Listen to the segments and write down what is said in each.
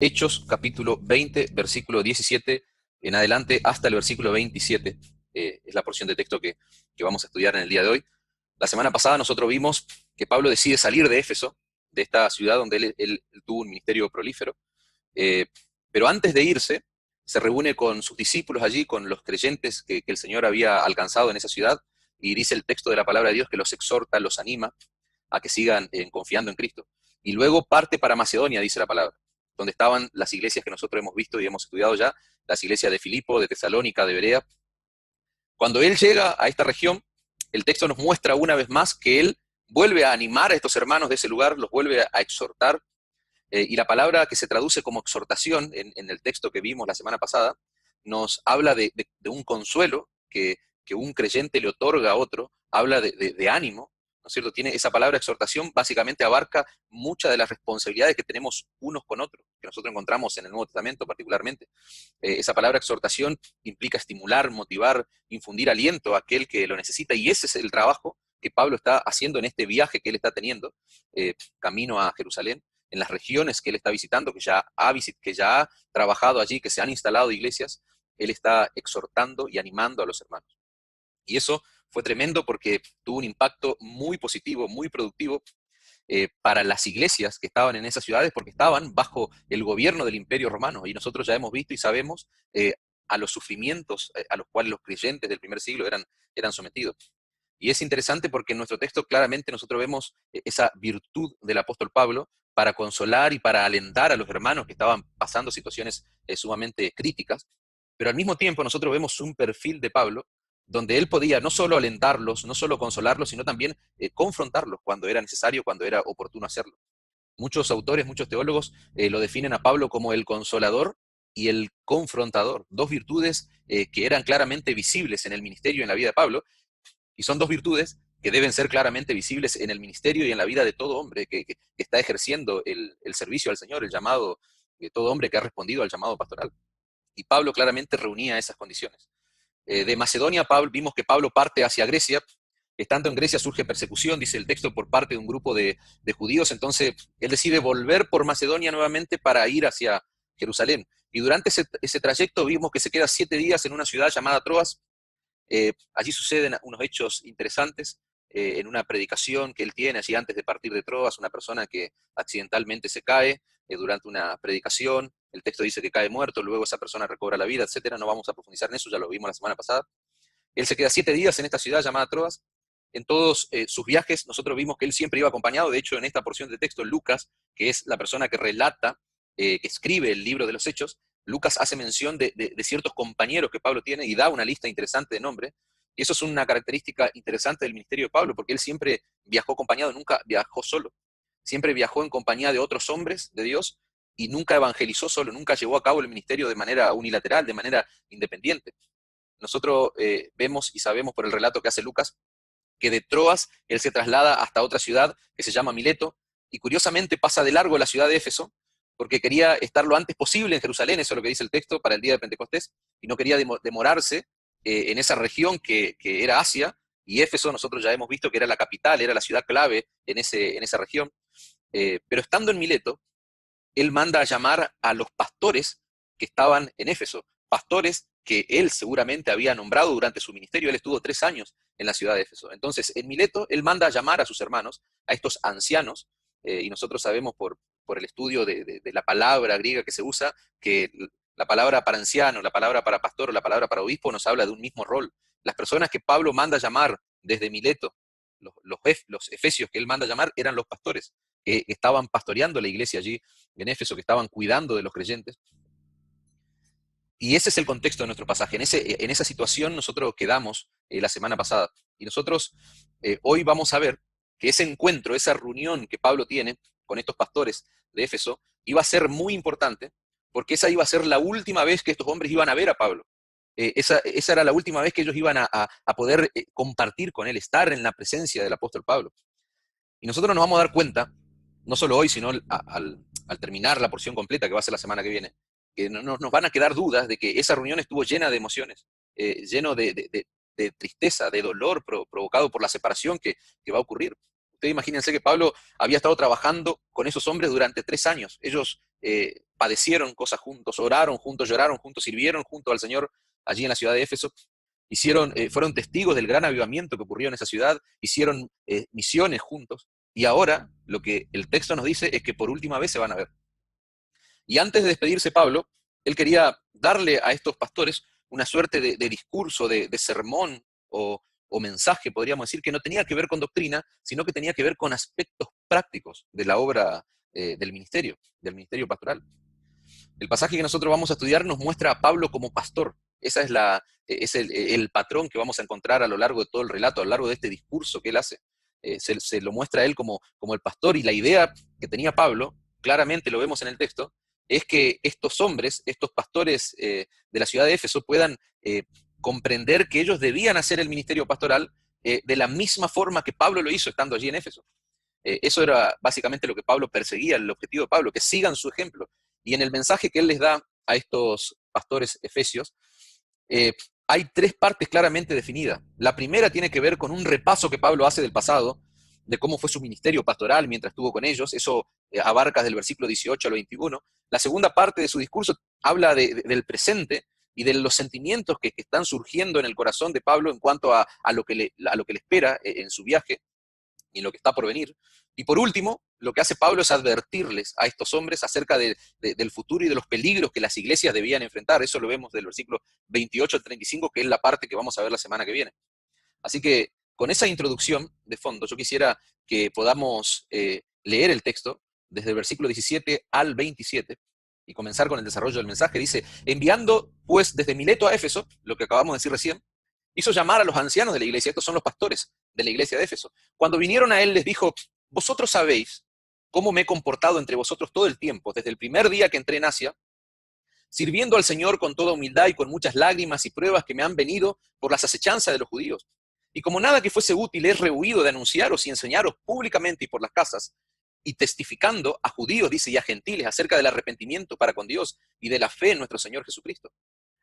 Hechos capítulo 20, versículo 17 en adelante hasta el versículo 27. Eh, es la porción de texto que, vamos a estudiar en el día de hoy. La semana pasada nosotros vimos que Pablo decide salir de Éfeso, de esta ciudad donde él, tuvo un ministerio prolífero, eh, pero antes de irse, se reúne con sus discípulos allí, con los creyentes que, el Señor había alcanzado en esa ciudad, y dice el texto de la palabra de Dios que los exhorta, los anima a que sigan eh, confiando en Cristo. Y luego parte para Macedonia, dice la palabra donde estaban las iglesias que nosotros hemos visto y hemos estudiado ya, las iglesias de Filipo, de Tesalónica, de Berea. Cuando él llega a esta región, el texto nos muestra una vez más que él vuelve a animar a estos hermanos de ese lugar, los vuelve a exhortar, eh, y la palabra que se traduce como exhortación en, el texto que vimos la semana pasada, nos habla de, un consuelo que, un creyente le otorga a otro, habla de ánimo, ¿no es cierto? Tiene esa palabra exhortación, básicamente abarca muchas de las responsabilidades que tenemos unos con otros, que nosotros encontramos en el Nuevo Testamento particularmente. Eh, esa palabra exhortación implica estimular, motivar, infundir aliento a aquel que lo necesita, y ese es el trabajo que Pablo está haciendo en este viaje que él está teniendo, eh, camino a Jerusalén, en las regiones que él está visitando, que ya, ha que ya ha trabajado allí, que se han instalado iglesias, él está exhortando y animando a los hermanos. Y eso fue tremendo porque tuvo un impacto muy positivo, muy productivo eh, para las iglesias que estaban en esas ciudades, porque estaban bajo el gobierno del imperio romano. Y nosotros ya hemos visto y sabemos eh, a los sufrimientos eh, a los cuales los creyentes del primer siglo eran, eran sometidos. Y es interesante porque en nuestro texto claramente nosotros vemos esa virtud del apóstol Pablo para consolar y para alentar a los hermanos que estaban pasando situaciones sumamente críticas, pero al mismo tiempo nosotros vemos un perfil de Pablo donde él podía no solo alentarlos, no solo consolarlos, sino también eh, confrontarlos cuando era necesario, cuando era oportuno hacerlo. Muchos autores, muchos teólogos eh, lo definen a Pablo como el consolador y el confrontador, dos virtudes eh, que eran claramente visibles en el ministerio y en la vida de Pablo, y son dos virtudes que deben ser claramente visibles en el ministerio y en la vida de todo hombre que, está ejerciendo el, el, servicio al Señor, el llamado de todo hombre que ha respondido al llamado pastoral. Y Pablo claramente reunía esas condiciones. Eh, de Macedonia, Pablo, vimos que Pablo parte hacia Grecia. Estando en Grecia surge persecución, dice el texto, por parte de un grupo de, judíos. Entonces, él decide volver por Macedonia nuevamente para ir hacia Jerusalén. Y durante ese, trayecto vimos que se queda siete días en una ciudad llamada Troas. Eh, allí suceden unos hechos interesantes. Eh, en una predicación que él tiene allí antes de partir de Troas, una persona que accidentalmente se cae durante una predicación, el texto dice que cae muerto, luego esa persona recobra la vida, etcétera. No vamos a profundizar en eso, ya lo vimos la semana pasada. Él se queda siete días en esta ciudad llamada Troas. En todos eh, sus viajes, nosotros vimos que él siempre iba acompañado. De hecho, en esta porción de texto, Lucas, que es la persona que relata, eh, que escribe el libro de los Hechos, Lucas hace mención de, ciertos compañeros que Pablo tiene y da una lista interesante de nombres. Y eso es una característica interesante del ministerio de Pablo, porque él siempre viajó acompañado, nunca viajó solo. Siempre viajó en compañía de otros hombres de Dios y nunca evangelizó solo, nunca llevó a cabo el ministerio de manera unilateral, de manera independiente. Nosotros eh, vemos y sabemos por el relato que hace Lucas que de Troas él se traslada hasta otra ciudad que se llama Mileto y curiosamente pasa de largo la ciudad de Éfeso porque quería estar lo antes posible en Jerusalén, eso es lo que dice el texto, para el día de Pentecostés, y no quería demorarse eh, en esa región que, era Asia, y Éfeso nosotros ya hemos visto que era la capital, era la ciudad clave en, ese, en esa región. Eh, pero estando en Mileto, él manda a llamar a los pastores que estaban en Éfeso, pastores que él seguramente había nombrado durante su ministerio. Él estuvo tres años en la ciudad de Éfeso. Entonces, en Mileto, él manda a llamar a sus hermanos, a estos ancianos, eh, y nosotros sabemos por, por el estudio de, la palabra griega que se usa, que la palabra para anciano, la palabra para pastor la palabra para obispo nos habla de un mismo rol. Las personas que Pablo manda a llamar desde Mileto, los, los, los efesios que él manda a llamar, eran los pastores que estaban pastoreando la iglesia allí en Éfeso, que estaban cuidando de los creyentes. Y ese es el contexto de nuestro pasaje. En, ese, en esa situación nosotros quedamos eh, la semana pasada. Y nosotros eh, hoy vamos a ver que ese encuentro, esa reunión que Pablo tiene con estos pastores de Éfeso, iba a ser muy importante, porque esa iba a ser la última vez que estos hombres iban a ver a Pablo. Eh, esa, esa, era la última vez que ellos iban a, a poder compartir con él, estar en la presencia del apóstol Pablo. Y nosotros nos vamos a dar cuenta no solo hoy, sino al, terminar la porción completa, que va a ser la semana que viene, que no, nos van a quedar dudas de que esa reunión estuvo llena de emociones, eh, lleno de, tristeza, de dolor provocado por la separación que, va a ocurrir. Ustedes imagínense que Pablo había estado trabajando con esos hombres durante tres años. Ellos eh, padecieron cosas juntos, oraron juntos, lloraron juntos, sirvieron junto al Señor allí en la ciudad de Éfeso. Hicieron, eh, fueron testigos del gran avivamiento que ocurrió en esa ciudad, hicieron eh, misiones juntos. Y ahora lo que el texto nos dice es que por última vez se van a ver. Y antes de despedirse Pablo, él quería darle a estos pastores una suerte de, discurso, de, sermón o, mensaje, podríamos decir, que no tenía que ver con doctrina, sino que tenía que ver con aspectos prácticos de la obra eh, del ministerio, del ministerio pastoral. El pasaje que nosotros vamos a estudiar nos muestra a Pablo como pastor. Ese es, la, es el, patrón que vamos a encontrar a lo largo de todo el relato, a lo largo de este discurso que él hace. Eh, se, lo muestra a él como, como el pastor y la idea que tenía Pablo, claramente lo vemos en el texto, es que estos hombres, estos pastores eh, de la ciudad de Éfeso puedan eh, comprender que ellos debían hacer el ministerio pastoral de la misma forma que Pablo lo hizo estando allí en Éfeso. eso era básicamente lo que Pablo perseguía, el objetivo de Pablo, que sigan su ejemplo. Y en el mensaje que él les da a estos pastores efesios, hay tres partes claramente definidas. La primera tiene que ver con un repaso que Pablo hace del pasado, de cómo fue su ministerio pastoral mientras estuvo con ellos. Eso abarca del versículo 18 al 21. La segunda parte de su discurso habla del presente y de los sentimientos que, están surgiendo en el corazón de Pablo en cuanto a, lo, que le, lo que le espera eh, en su viaje y en lo que está por venir. Y por último, lo que hace Pablo es advertirles a estos hombres acerca del futuro y de los peligros que las iglesias debían enfrentar. Eso lo vemos del versículo 28 al 35, que es la parte que vamos a ver la semana que viene. Así que con esa introducción de fondo, yo quisiera que podamos eh, leer el texto desde el versículo 17 al 27 y comenzar con el desarrollo del mensaje. Dice, enviando pues desde Mileto a Éfeso, lo que acabamos de decir recién, hizo llamar a los ancianos de la iglesia, estos son los pastores de la iglesia de Éfeso. Cuando vinieron a él les dijo, vosotros sabéis cómo me he comportado entre vosotros todo el tiempo, desde el primer día que entré en Asia, sirviendo al Señor con toda humildad y con muchas lágrimas y pruebas que me han venido por las acechanzas de los judíos. Y como nada que fuese útil he rehuido de anunciaros y enseñaros públicamente y por las casas, y testificando a judíos, dice, y a gentiles acerca del arrepentimiento para con Dios y de la fe en nuestro Señor Jesucristo.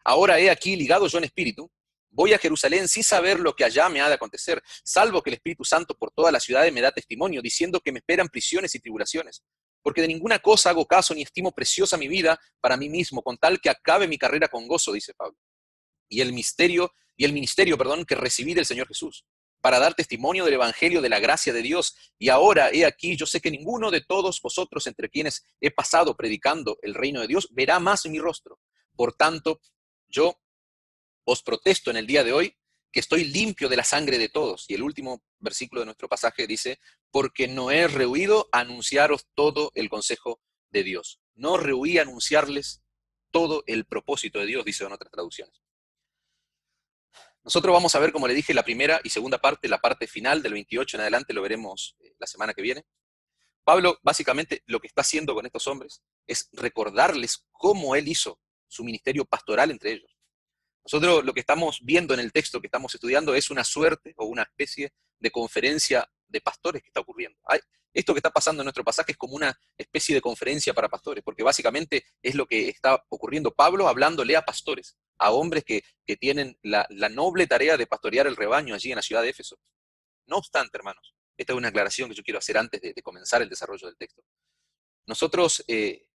Ahora he aquí ligado yo en espíritu, voy a Jerusalén sin saber lo que allá me ha de acontecer, salvo que el Espíritu Santo por toda la ciudad me da testimonio, diciendo que me esperan prisiones y tribulaciones. Porque de ninguna cosa hago caso ni estimo preciosa mi vida para mí mismo, con tal que acabe mi carrera con gozo, dice Pablo. Y el misterio, y el ministerio, perdón, que recibí del Señor Jesús para dar testimonio del Evangelio de la gracia de Dios. Y ahora, he aquí, yo sé que ninguno de todos vosotros entre quienes he pasado predicando el reino de Dios verá más mi rostro. Por tanto, yo os protesto en el día de hoy que estoy limpio de la sangre de todos. Y el último versículo de nuestro pasaje dice, porque no he rehuido anunciaros todo el consejo de Dios. No rehuí anunciarles todo el propósito de Dios, dice en otras traducciones. Nosotros vamos a ver, como le dije, la primera y segunda parte, la parte final del 28 en adelante, lo veremos eh, la semana que viene. Pablo básicamente lo que está haciendo con estos hombres es recordarles cómo él hizo su ministerio pastoral entre ellos. Nosotros lo que estamos viendo en el texto que estamos estudiando es una suerte o una especie de conferencia de pastores que está ocurriendo. esto que está pasando en nuestro pasaje es como una especie de conferencia para pastores, porque básicamente es lo que está ocurriendo Pablo hablándole a pastores a hombres que, tienen la, noble tarea de pastorear el rebaño allí en la ciudad de Éfeso. No obstante, hermanos, esta es una aclaración que yo quiero hacer antes de, comenzar el desarrollo del texto. Nosotros eh,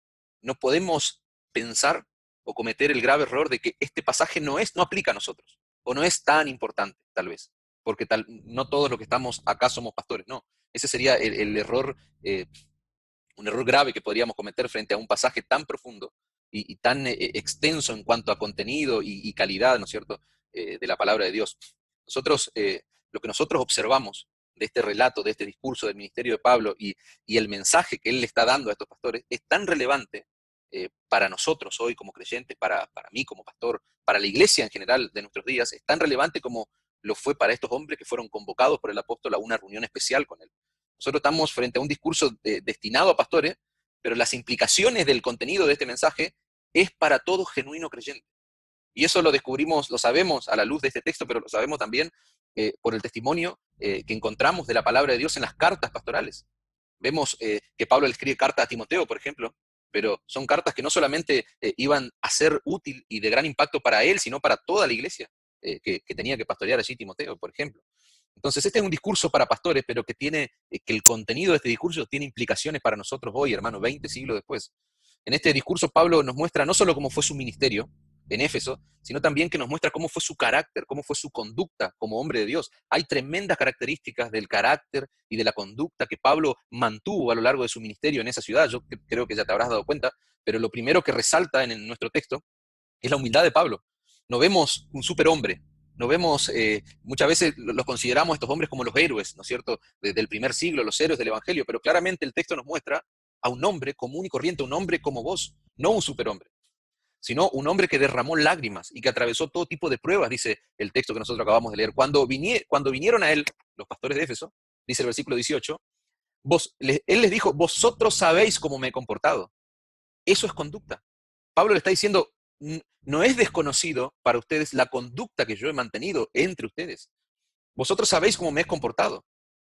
no podemos pensar o cometer el grave error de que este pasaje no es, no aplica a nosotros, o no es tan importante, tal vez, porque tal, no todos los que estamos acá somos pastores, no. Ese sería el, error, eh, un error grave que podríamos cometer frente a un pasaje tan profundo y, tan eh, extenso en cuanto a contenido y, calidad, ¿no es cierto?, eh, de la palabra de Dios. Nosotros, lo que nosotros observamos de este relato, de este discurso del ministerio de Pablo y, el mensaje que él le está dando a estos pastores es tan relevante para nosotros hoy como creyentes, para, para mí como pastor, para la iglesia en general de nuestros días, es tan relevante como lo fue para estos hombres que fueron convocados por el apóstol a una reunión especial con él. Nosotros estamos frente a un discurso destinado a pastores, pero las implicaciones del contenido de este mensaje es para todo genuino creyente. Y eso lo descubrimos, lo sabemos a la luz de este texto, pero lo sabemos también eh, por el testimonio eh, que encontramos de la palabra de Dios en las cartas pastorales. Vemos eh, que Pablo escribe cartas a Timoteo, por ejemplo, pero son cartas que no solamente iban a ser útil y de gran impacto para él, sino para toda la iglesia que, que, tenía que pastorear allí Timoteo, por ejemplo. Entonces, este es un discurso para pastores, pero que tiene, que el contenido de este discurso tiene implicaciones para nosotros hoy, hermano, 20 siglos después. En este discurso Pablo nos muestra no solo cómo fue su ministerio en Éfeso, sino también que nos muestra cómo fue su carácter, cómo fue su conducta como hombre de Dios. Hay tremendas características del carácter y de la conducta que Pablo mantuvo a lo largo de su ministerio en esa ciudad. Yo creo que ya te habrás dado cuenta, pero lo primero que resalta en nuestro texto es la humildad de Pablo. No vemos un superhombre, no vemos, eh, muchas veces los consideramos estos hombres como los héroes, ¿no es cierto?, desde el primer siglo, los héroes del Evangelio, pero claramente el texto nos muestra a un hombre común y corriente, un hombre como vos, no un superhombre sino un hombre que derramó lágrimas y que atravesó todo tipo de pruebas, dice el texto que nosotros acabamos de leer. Cuando, cuando vinieron a él, los pastores de Éfeso, dice el versículo 18, vos, él les dijo, vosotros sabéis cómo me he comportado. Eso es conducta. Pablo le está diciendo, no es desconocido para ustedes la conducta que yo he mantenido entre ustedes. Vosotros sabéis cómo me he comportado.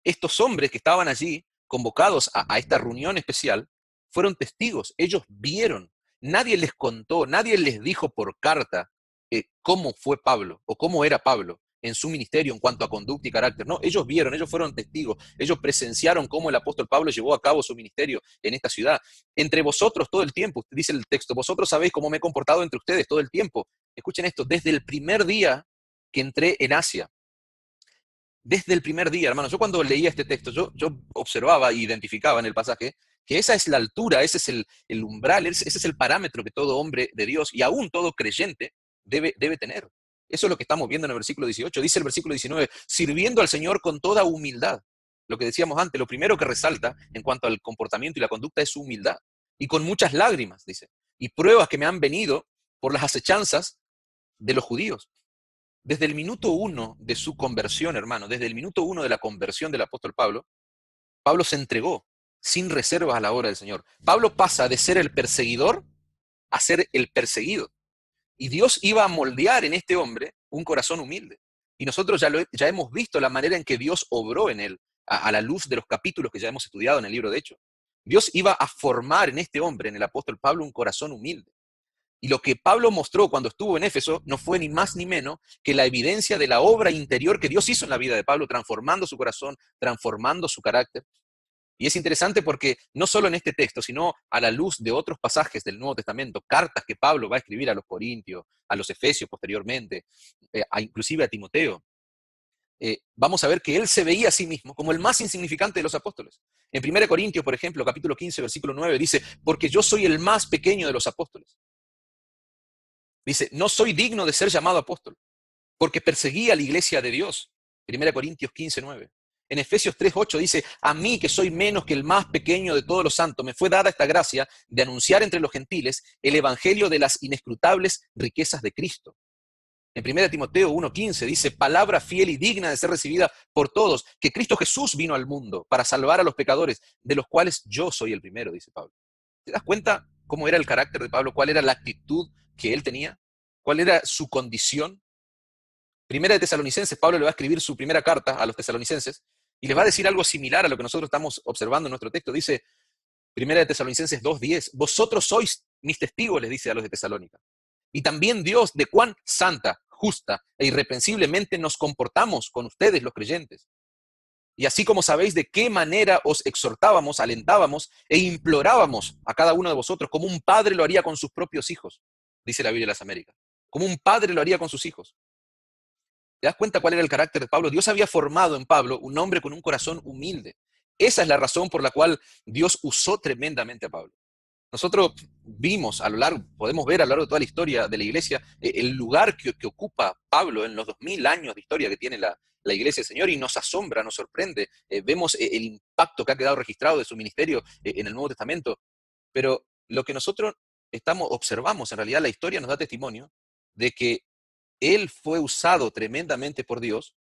Estos hombres que estaban allí, convocados a esta reunión especial, fueron testigos. Ellos vieron Nadie les contó, nadie les dijo por carta eh, cómo fue Pablo o cómo era Pablo en su ministerio en cuanto a conducta y carácter. No, ellos vieron, ellos fueron testigos, ellos presenciaron cómo el apóstol Pablo llevó a cabo su ministerio en esta ciudad. Entre vosotros todo el tiempo, dice el texto, vosotros sabéis cómo me he comportado entre ustedes todo el tiempo. Escuchen esto, desde el primer día que entré en Asia. Desde el primer día, hermano, yo cuando leía este texto, yo, yo observaba e identificaba en el pasaje que esa es la altura, ese es el, umbral, ese, es el parámetro que todo hombre de Dios y aún todo creyente debe, debe tener. Eso es lo que estamos viendo en el versículo 18. Dice el versículo 19, sirviendo al Señor con toda humildad. Lo que decíamos antes, lo primero que resalta en cuanto al comportamiento y la conducta es su humildad. Y con muchas lágrimas, dice. Y pruebas que me han venido por las acechanzas de los judíos. Desde el minuto uno de su conversión, hermano, desde el minuto uno de la conversión del apóstol Pablo, Pablo se entregó sin reservas a la obra del Señor. Pablo pasa de ser el perseguidor a ser el perseguido. Y Dios iba a moldear en este hombre un corazón humilde. Y nosotros ya, lo, ya hemos visto la manera en que Dios obró en él, a, la luz de los capítulos que ya hemos estudiado en el libro de Hechos. Dios iba a formar en este hombre, en el apóstol Pablo, un corazón humilde. Y lo que Pablo mostró cuando estuvo en Éfeso no fue ni más ni menos que la evidencia de la obra interior que Dios hizo en la vida de Pablo, transformando su corazón, transformando su carácter. Y es interesante porque no solo en este texto, sino a la luz de otros pasajes del Nuevo Testamento, cartas que Pablo va a escribir a los Corintios, a los Efesios posteriormente, eh, inclusive a Timoteo, eh, vamos a ver que él se veía a sí mismo como el más insignificante de los apóstoles. En 1 Corintios, por ejemplo, capítulo 15, versículo 9, dice, porque yo soy el más pequeño de los apóstoles. Dice, no soy digno de ser llamado apóstol, porque perseguía a la iglesia de Dios. 1 Corintios 15, 9. En Efesios 3.8 dice, a mí que soy menos que el más pequeño de todos los santos, me fue dada esta gracia de anunciar entre los gentiles el evangelio de las inescrutables riquezas de Cristo. En 1 Timoteo 1.15 dice, palabra fiel y digna de ser recibida por todos, que Cristo Jesús vino al mundo para salvar a los pecadores, de los cuales yo soy el primero, dice Pablo. ¿Te das cuenta cómo era el carácter de Pablo? ¿Cuál era la actitud que él tenía? ¿Cuál era su condición? Primera de Tesalonicenses, Pablo le va a escribir su primera carta a los tesalonicenses y les va a decir algo similar a lo que nosotros estamos observando en nuestro texto. Dice, Primera de Tesalonicenses 2.10, vosotros sois mis testigos, les dice a los de Tesalónica. Y también Dios de cuán santa, justa e irreprensiblemente nos comportamos con ustedes los creyentes. Y así como sabéis de qué manera os exhortábamos, alentábamos e implorábamos a cada uno de vosotros, como un padre lo haría con sus propios hijos, dice la Biblia de las Américas. Como un padre lo haría con sus hijos. ¿Te das cuenta cuál era el carácter de Pablo? Dios había formado en Pablo un hombre con un corazón humilde. Esa es la razón por la cual Dios usó tremendamente a Pablo. Nosotros vimos a lo largo, podemos ver a lo largo de toda la historia de la iglesia, eh, el lugar que, ocupa Pablo en los dos mil años de historia que tiene la, iglesia del Señor y nos asombra, nos sorprende. Eh, vemos eh, el impacto que ha quedado registrado de su ministerio en el Nuevo Testamento. Pero lo que nosotros estamos, observamos, en realidad la historia nos da testimonio de que él fue usado tremendamente por Dios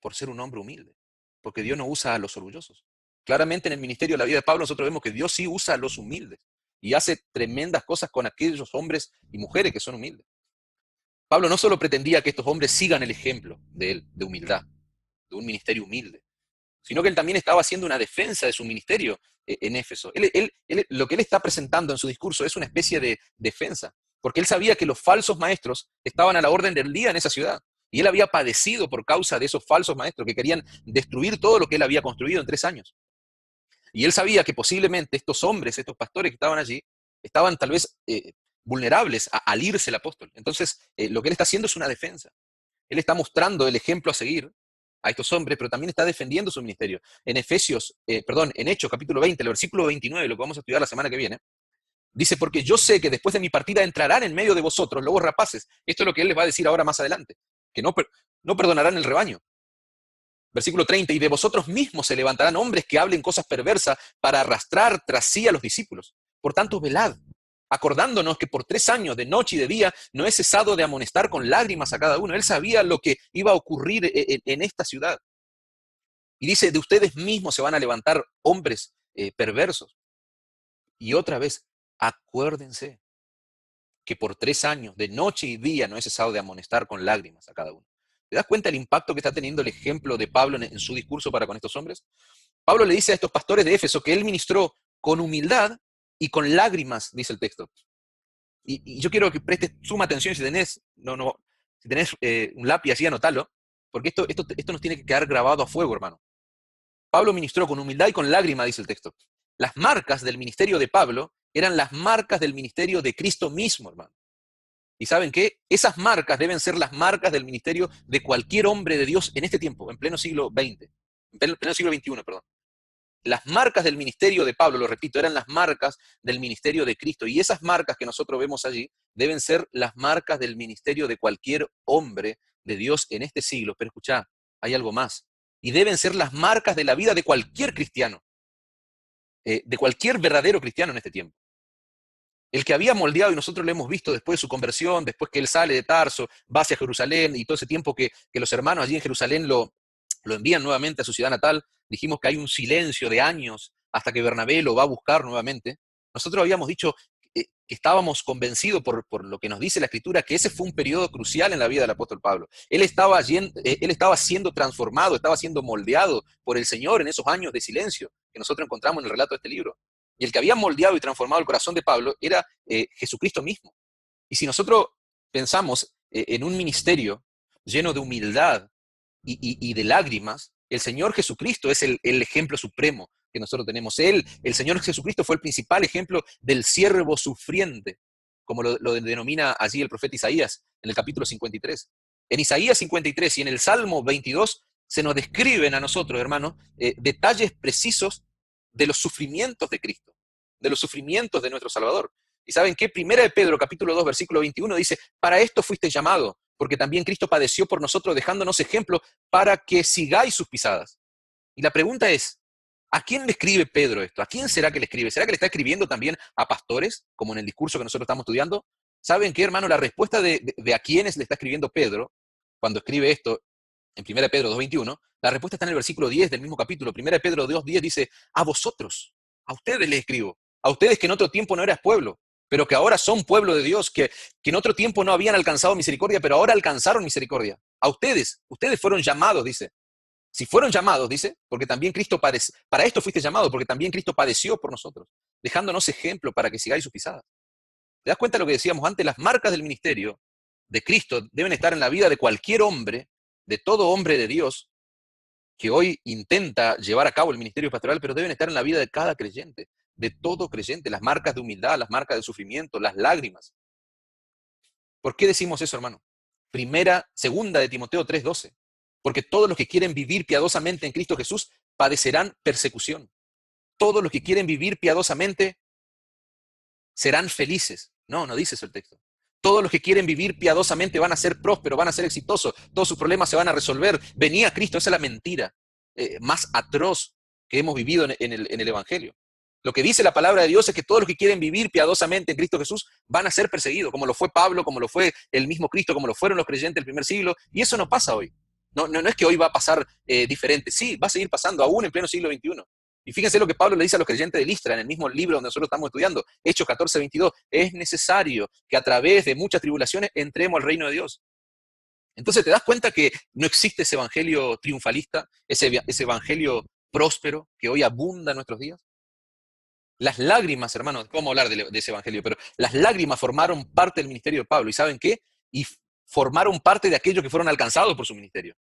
por ser un hombre humilde, porque Dios no usa a los orgullosos. Claramente en el ministerio de la vida de Pablo nosotros vemos que Dios sí usa a los humildes y hace tremendas cosas con aquellos hombres y mujeres que son humildes. Pablo no solo pretendía que estos hombres sigan el ejemplo de él, de humildad, de un ministerio humilde, sino que él también estaba haciendo una defensa de su ministerio eh, en Éfeso. lo que él está presentando en su discurso es una especie de defensa porque él sabía que los falsos maestros estaban a la orden del día en esa ciudad. Y él había padecido por causa de esos falsos maestros que querían destruir todo lo que él había construido en tres años. Y él sabía que posiblemente estos hombres, estos pastores que estaban allí, estaban tal vez eh, vulnerables a, al irse el apóstol. Entonces, eh, lo que él está haciendo es una defensa. Él está mostrando el ejemplo a seguir a estos hombres, pero también está defendiendo su ministerio. En Efesios, eh, perdón, en Hechos capítulo 20, el versículo 29, lo que vamos a estudiar la semana que viene, dice, porque yo sé que después de mi partida entrarán en medio de vosotros lobos rapaces. Esto es lo que él les va a decir ahora más adelante, que no, no perdonarán el rebaño. Versículo 30, y de vosotros mismos se levantarán hombres que hablen cosas perversas para arrastrar tras sí a los discípulos. Por tanto, velad, acordándonos que por tres años, de noche y de día, no he cesado de amonestar con lágrimas a cada uno. Él sabía lo que iba a ocurrir e-, e-, en, esta ciudad. Y dice, de ustedes mismos se van a levantar hombres eh, perversos. Y otra vez, acuérdense que por tres años, de noche y día, no he cesado de amonestar con lágrimas a cada uno. ¿Te das cuenta el impacto que está teniendo el ejemplo de Pablo en, su discurso para con estos hombres? Pablo le dice a estos pastores de Éfeso que él ministró con humildad y con lágrimas, dice el texto. Y, yo quiero que prestes suma atención si tenés, no, no, si tenés eh, un lápiz así, anotalo, porque esto, esto, esto nos tiene que quedar grabado a fuego, hermano. Pablo ministró con humildad y con lágrimas, dice el texto. Las marcas del ministerio de Pablo eran las marcas del ministerio de Cristo mismo, hermano. Y saben qué? Esas marcas deben ser las marcas del ministerio de cualquier hombre de Dios en este tiempo, en pleno siglo XX, en pleno siglo XXI, perdón. Las marcas del ministerio de Pablo, lo repito, eran las marcas del ministerio de Cristo. Y esas marcas que nosotros vemos allí deben ser las marcas del ministerio de cualquier hombre de Dios en este siglo. Pero escucha, hay algo más. Y deben ser las marcas de la vida de cualquier cristiano, eh, de cualquier verdadero cristiano en este tiempo. El que había moldeado, y nosotros lo hemos visto después de su conversión, después que él sale de Tarso, va hacia Jerusalén, y todo ese tiempo que, que los hermanos allí en Jerusalén lo, lo envían nuevamente a su ciudad natal, dijimos que hay un silencio de años hasta que Bernabé lo va a buscar nuevamente. Nosotros habíamos dicho que estábamos convencidos por, lo que nos dice la Escritura, que ese fue un periodo crucial en la vida del apóstol Pablo. Él estaba, eh, él estaba siendo transformado, estaba siendo moldeado por el Señor en esos años de silencio que nosotros encontramos en el relato de este libro. Y el que había moldeado y transformado el corazón de Pablo era eh, Jesucristo mismo. Y si nosotros pensamos eh, en un ministerio lleno de humildad y de lágrimas, el Señor Jesucristo es el, ejemplo supremo que nosotros tenemos. Él, el Señor Jesucristo, fue el principal ejemplo del siervo sufriente, como lo, denomina allí el profeta Isaías en el capítulo 53. En Isaías 53 y en el Salmo 22 se nos describen a nosotros, hermanos, eh, detalles precisos de los sufrimientos de Cristo, de los sufrimientos de nuestro Salvador. ¿Y saben qué? Primera de Pedro, capítulo 2, versículo 21 dice, para esto fuiste llamado, porque también Cristo padeció por nosotros dejándonos ejemplo para que sigáis sus pisadas. Y la pregunta es, ¿a quién le escribe Pedro esto? ¿A quién será que le escribe? ¿Será que le está escribiendo también a pastores, como en el discurso que nosotros estamos estudiando? ¿Saben qué, hermano? La respuesta de, a quiénes le está escribiendo Pedro, cuando escribe esto en 1 Pedro 2.21, la respuesta está en el versículo 10 del mismo capítulo. 1 Pedro 2.10 dice, a vosotros, a ustedes les escribo, a ustedes que en otro tiempo no eras pueblo, pero que ahora son pueblo de Dios, que, en otro tiempo no habían alcanzado misericordia, pero ahora alcanzaron misericordia. A ustedes, ustedes fueron llamados, dice. Si fueron llamados, dice, porque también Cristo padeció, para esto fuiste llamado, porque también Cristo padeció por nosotros, dejándonos ejemplo para que sigáis sus pisadas. ¿Te das cuenta de lo que decíamos antes? Las marcas del ministerio de Cristo deben estar en la vida de cualquier hombre, de todo hombre de Dios, que hoy intenta llevar a cabo el ministerio pastoral, pero deben estar en la vida de cada creyente de todo creyente, las marcas de humildad, las marcas de sufrimiento, las lágrimas. ¿Por qué decimos eso, hermano? Primera, segunda de Timoteo 3:12. Porque todos los que quieren vivir piadosamente en Cristo Jesús padecerán persecución. Todos los que quieren vivir piadosamente serán felices. No, no dice eso el texto. Todos los que quieren vivir piadosamente van a ser prósperos, van a ser exitosos, todos sus problemas se van a resolver. Venía Cristo, esa es la mentira eh, más atroz que hemos vivido en el Evangelio. Lo que dice la palabra de Dios es que todos los que quieren vivir piadosamente en Cristo Jesús van a ser perseguidos, como lo fue Pablo, como lo fue el mismo Cristo, como lo fueron los creyentes del primer siglo, y eso no pasa hoy. No, no, es que hoy va a pasar eh, diferente, sí, va a seguir pasando aún en pleno siglo XXI. Y fíjense lo que Pablo le dice a los creyentes de Listra en el mismo libro donde nosotros estamos estudiando, Hechos 14, 22. Es necesario que a través de muchas tribulaciones entremos al reino de Dios. Entonces te das cuenta que no existe ese evangelio triunfalista, ese, ese evangelio próspero que hoy abunda en nuestros días. Las lágrimas, hermanos, ¿cómo hablar de, ese evangelio? Pero las lágrimas formaron parte del ministerio de Pablo. ¿Y saben qué? Y formaron parte de aquellos que fueron alcanzados por su ministerio.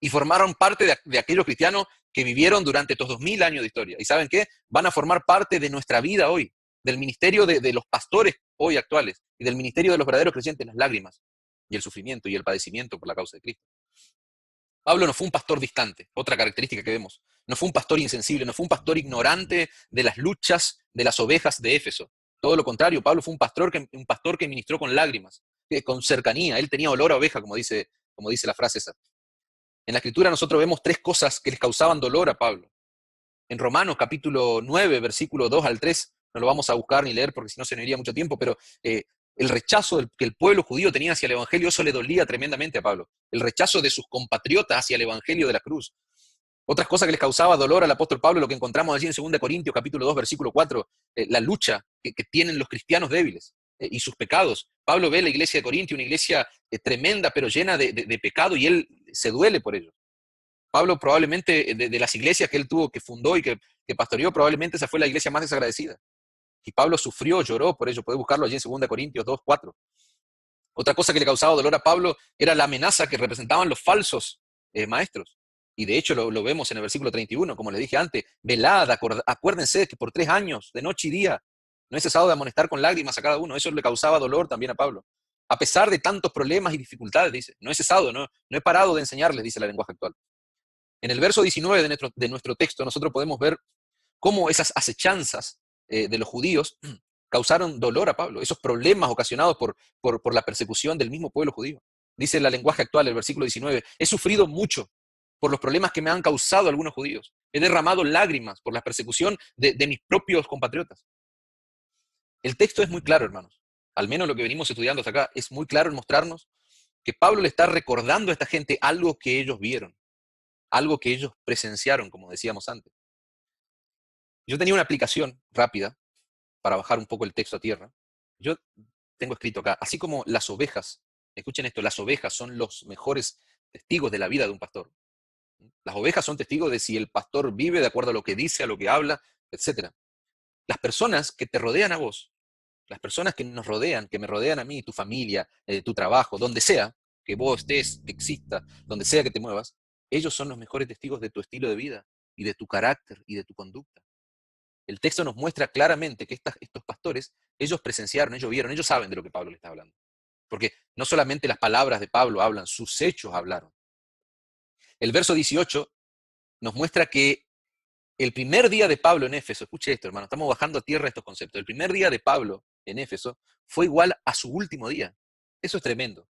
Y formaron parte de, aquellos cristianos que vivieron durante estos dos mil años de historia. ¿Y saben qué? Van a formar parte de nuestra vida hoy. del ministerio de, de los pastores hoy actuales y del ministerio de los verdaderos creyentes, las lágrimas y el sufrimiento y el padecimiento por la causa de Cristo. Pablo no fue un pastor distante, otra característica que vemos. No fue un pastor insensible, no fue un pastor ignorante de las luchas de las ovejas de Éfeso. Todo lo contrario, Pablo fue un pastor que, un pastor que ministró con lágrimas, con cercanía. Él tenía olor a oveja, como dice, como dice la frase esa. En la escritura nosotros vemos tres cosas que les causaban dolor a Pablo. En Romanos capítulo 9, versículo 2 al 3, no lo vamos a buscar ni leer porque si no se nos iría mucho tiempo, pero eh, el rechazo que el pueblo judío tenía hacia el Evangelio, eso le dolía tremendamente a Pablo. El rechazo de sus compatriotas hacia el Evangelio de la cruz. Otras cosas que les causaba dolor al apóstol Pablo, lo que encontramos allí en 2 Corintios capítulo 2, versículo 4, eh, la lucha que, tienen los cristianos débiles eh, y sus pecados. Pablo ve la iglesia de Corintios, una iglesia tremenda pero llena de, pecado y él se duele por ello. Pablo probablemente de, las iglesias que él tuvo, que fundó y que, que pastoreó, probablemente esa fue la iglesia más desagradecida. Y Pablo sufrió, lloró por ello. Puede buscarlo allí en 2 Corintios 2, 4. Otra cosa que le causaba dolor a Pablo era la amenaza que representaban los falsos eh, maestros. Y de hecho lo, vemos en el versículo 31, como le dije antes, velad, acuérdense que por tres años, de noche y día, no he cesado de amonestar con lágrimas a cada uno. Eso le causaba dolor también a Pablo. A pesar de tantos problemas y dificultades, dice, no he cesado, no, he parado de enseñarles, dice la lenguaje actual. En el verso 19 de nuestro, texto nosotros podemos ver cómo esas acechanzas eh, de los judíos causaron dolor a Pablo, esos problemas ocasionados por, la persecución del mismo pueblo judío. Dice el lenguaje actual, el versículo 19, he sufrido mucho por los problemas que me han causado algunos judíos. He derramado lágrimas por la persecución de mis propios compatriotas. El texto es muy claro, hermanos. Al menos lo que venimos estudiando hasta acá es muy claro en mostrarnos que Pablo le está recordando a esta gente algo que ellos vieron, algo que ellos presenciaron, como decíamos antes. Yo tenía una aplicación rápida para bajar un poco el texto a tierra. Yo tengo escrito acá, así como las ovejas, escuchen esto, las ovejas son los mejores testigos de la vida de un pastor. Las ovejas son testigos de si el pastor vive de acuerdo a lo que dice, a lo que habla, etc. Las personas que te rodean a vos, las personas que nos rodean, que me rodean a mí, tu familia, eh, tu trabajo, donde sea que vos estés, que exista, donde sea que te muevas, ellos son los mejores testigos de tu estilo de vida y de tu carácter y de tu conducta. El texto nos muestra claramente que estos pastores, ellos presenciaron, ellos vieron, ellos saben de lo que Pablo le está hablando. Porque no solamente las palabras de Pablo hablan, sus hechos hablaron. El verso 18 nos muestra que el primer día de Pablo en Éfeso, escuche esto hermano, estamos bajando a tierra estos conceptos, el primer día de Pablo en Éfeso fue igual a su último día. Eso es tremendo.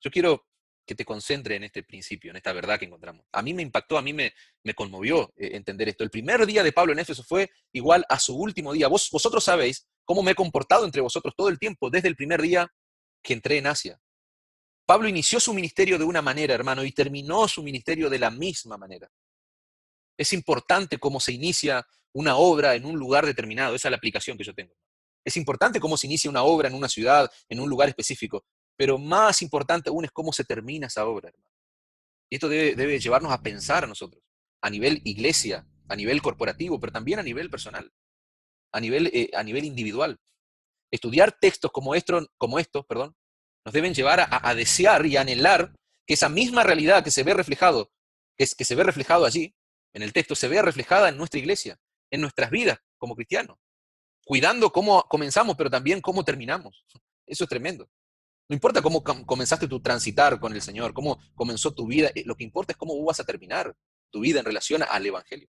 Yo quiero que te concentre en este principio, en esta verdad que encontramos. A mí me impactó, a mí me, me conmovió eh, entender esto. El primer día de Pablo en Éfeso fue igual a su último día. Vos, vosotros sabéis cómo me he comportado entre vosotros todo el tiempo, desde el primer día que entré en Asia. Pablo inició su ministerio de una manera, hermano, y terminó su ministerio de la misma manera. Es importante cómo se inicia una obra en un lugar determinado. Esa es la aplicación que yo tengo. Es importante cómo se inicia una obra en una ciudad, en un lugar específico. Pero más importante aún es cómo se termina esa obra, hermano. Y esto debe, llevarnos a pensar a nosotros, a nivel iglesia, a nivel corporativo, pero también a nivel personal, a nivel, eh, a nivel individual. Estudiar textos como, estos, como perdón, nos deben llevar a, desear y a anhelar que esa misma realidad que se ve reflejado, es, que se ve reflejado allí, en el texto, se vea reflejada en nuestra iglesia, en nuestras vidas como cristianos, cuidando cómo comenzamos, pero también cómo terminamos. Eso es tremendo. No importa cómo comenzaste tu transitar con el Señor, cómo comenzó tu vida, eh, lo que importa es cómo vas a terminar tu vida en relación al Evangelio.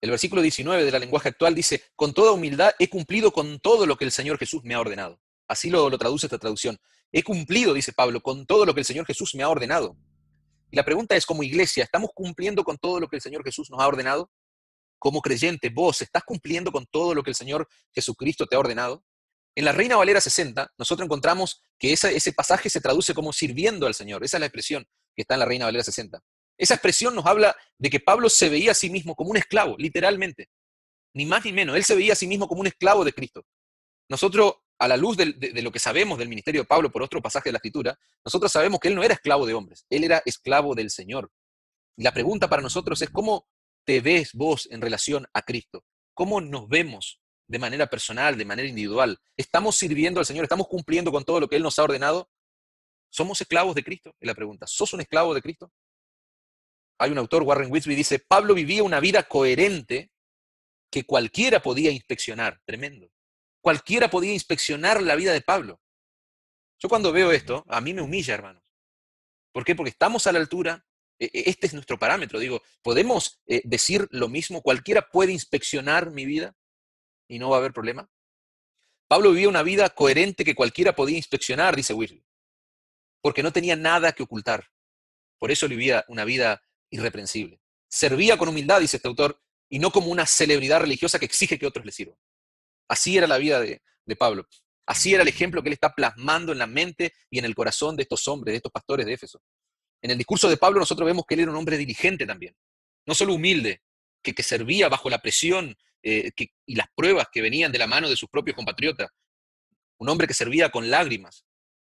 El versículo 19 de la lenguaje actual dice, con toda humildad he cumplido con todo lo que el Señor Jesús me ha ordenado. Así lo, lo traduce esta traducción. He cumplido, dice Pablo, con todo lo que el Señor Jesús me ha ordenado. Y la pregunta es, como iglesia, ¿estamos cumpliendo con todo lo que el Señor Jesús nos ha ordenado? Como creyente, vos, ¿estás cumpliendo con todo lo que el Señor Jesucristo te ha ordenado? En la Reina Valera 60, nosotros encontramos que ese, pasaje se traduce como sirviendo al Señor. Esa es la expresión que está en la Reina Valera 60. Esa expresión nos habla de que Pablo se veía a sí mismo como un esclavo, literalmente. Ni más ni menos. Él se veía a sí mismo como un esclavo de Cristo. Nosotros, a la luz de, lo que sabemos del ministerio de Pablo por otro pasaje de la Escritura, nosotros sabemos que él no era esclavo de hombres, él era esclavo del Señor. La pregunta para nosotros es, ¿cómo te ves vos en relación a Cristo? ¿Cómo nos vemos de manera personal, de manera individual? ¿Estamos sirviendo al Señor? ¿Estamos cumpliendo con todo lo que Él nos ha ordenado? ¿Somos esclavos de Cristo? Es la pregunta. ¿Sos un esclavo de Cristo? Hay un autor, Warren Whitby, dice, Pablo vivía una vida coherente que cualquiera podía inspeccionar, tremendo. Cualquiera podía inspeccionar la vida de Pablo. Yo cuando veo esto, a mí me humilla, hermanos. ¿Por qué? Porque estamos a la altura, este es nuestro parámetro, digo, ¿podemos eh, decir lo mismo? ¿Cualquiera puede inspeccionar mi vida y no va a haber problema? Pablo vivía una vida coherente que cualquiera podía inspeccionar, dice Wesley, porque no tenía nada que ocultar. Por eso vivía una vida irreprensible. Servía con humildad, dice este autor, y no como una celebridad religiosa que exige que otros le sirvan. Así era la vida de, Pablo. Así era el ejemplo que él está plasmando en la mente y en el corazón de estos hombres, de estos pastores de Éfeso. En el discurso de Pablo nosotros vemos que él era un hombre dirigente también, no solo humilde, que, que servía bajo la presión eh, y las pruebas que venían de la mano de sus propios compatriotas, un hombre que servía con lágrimas,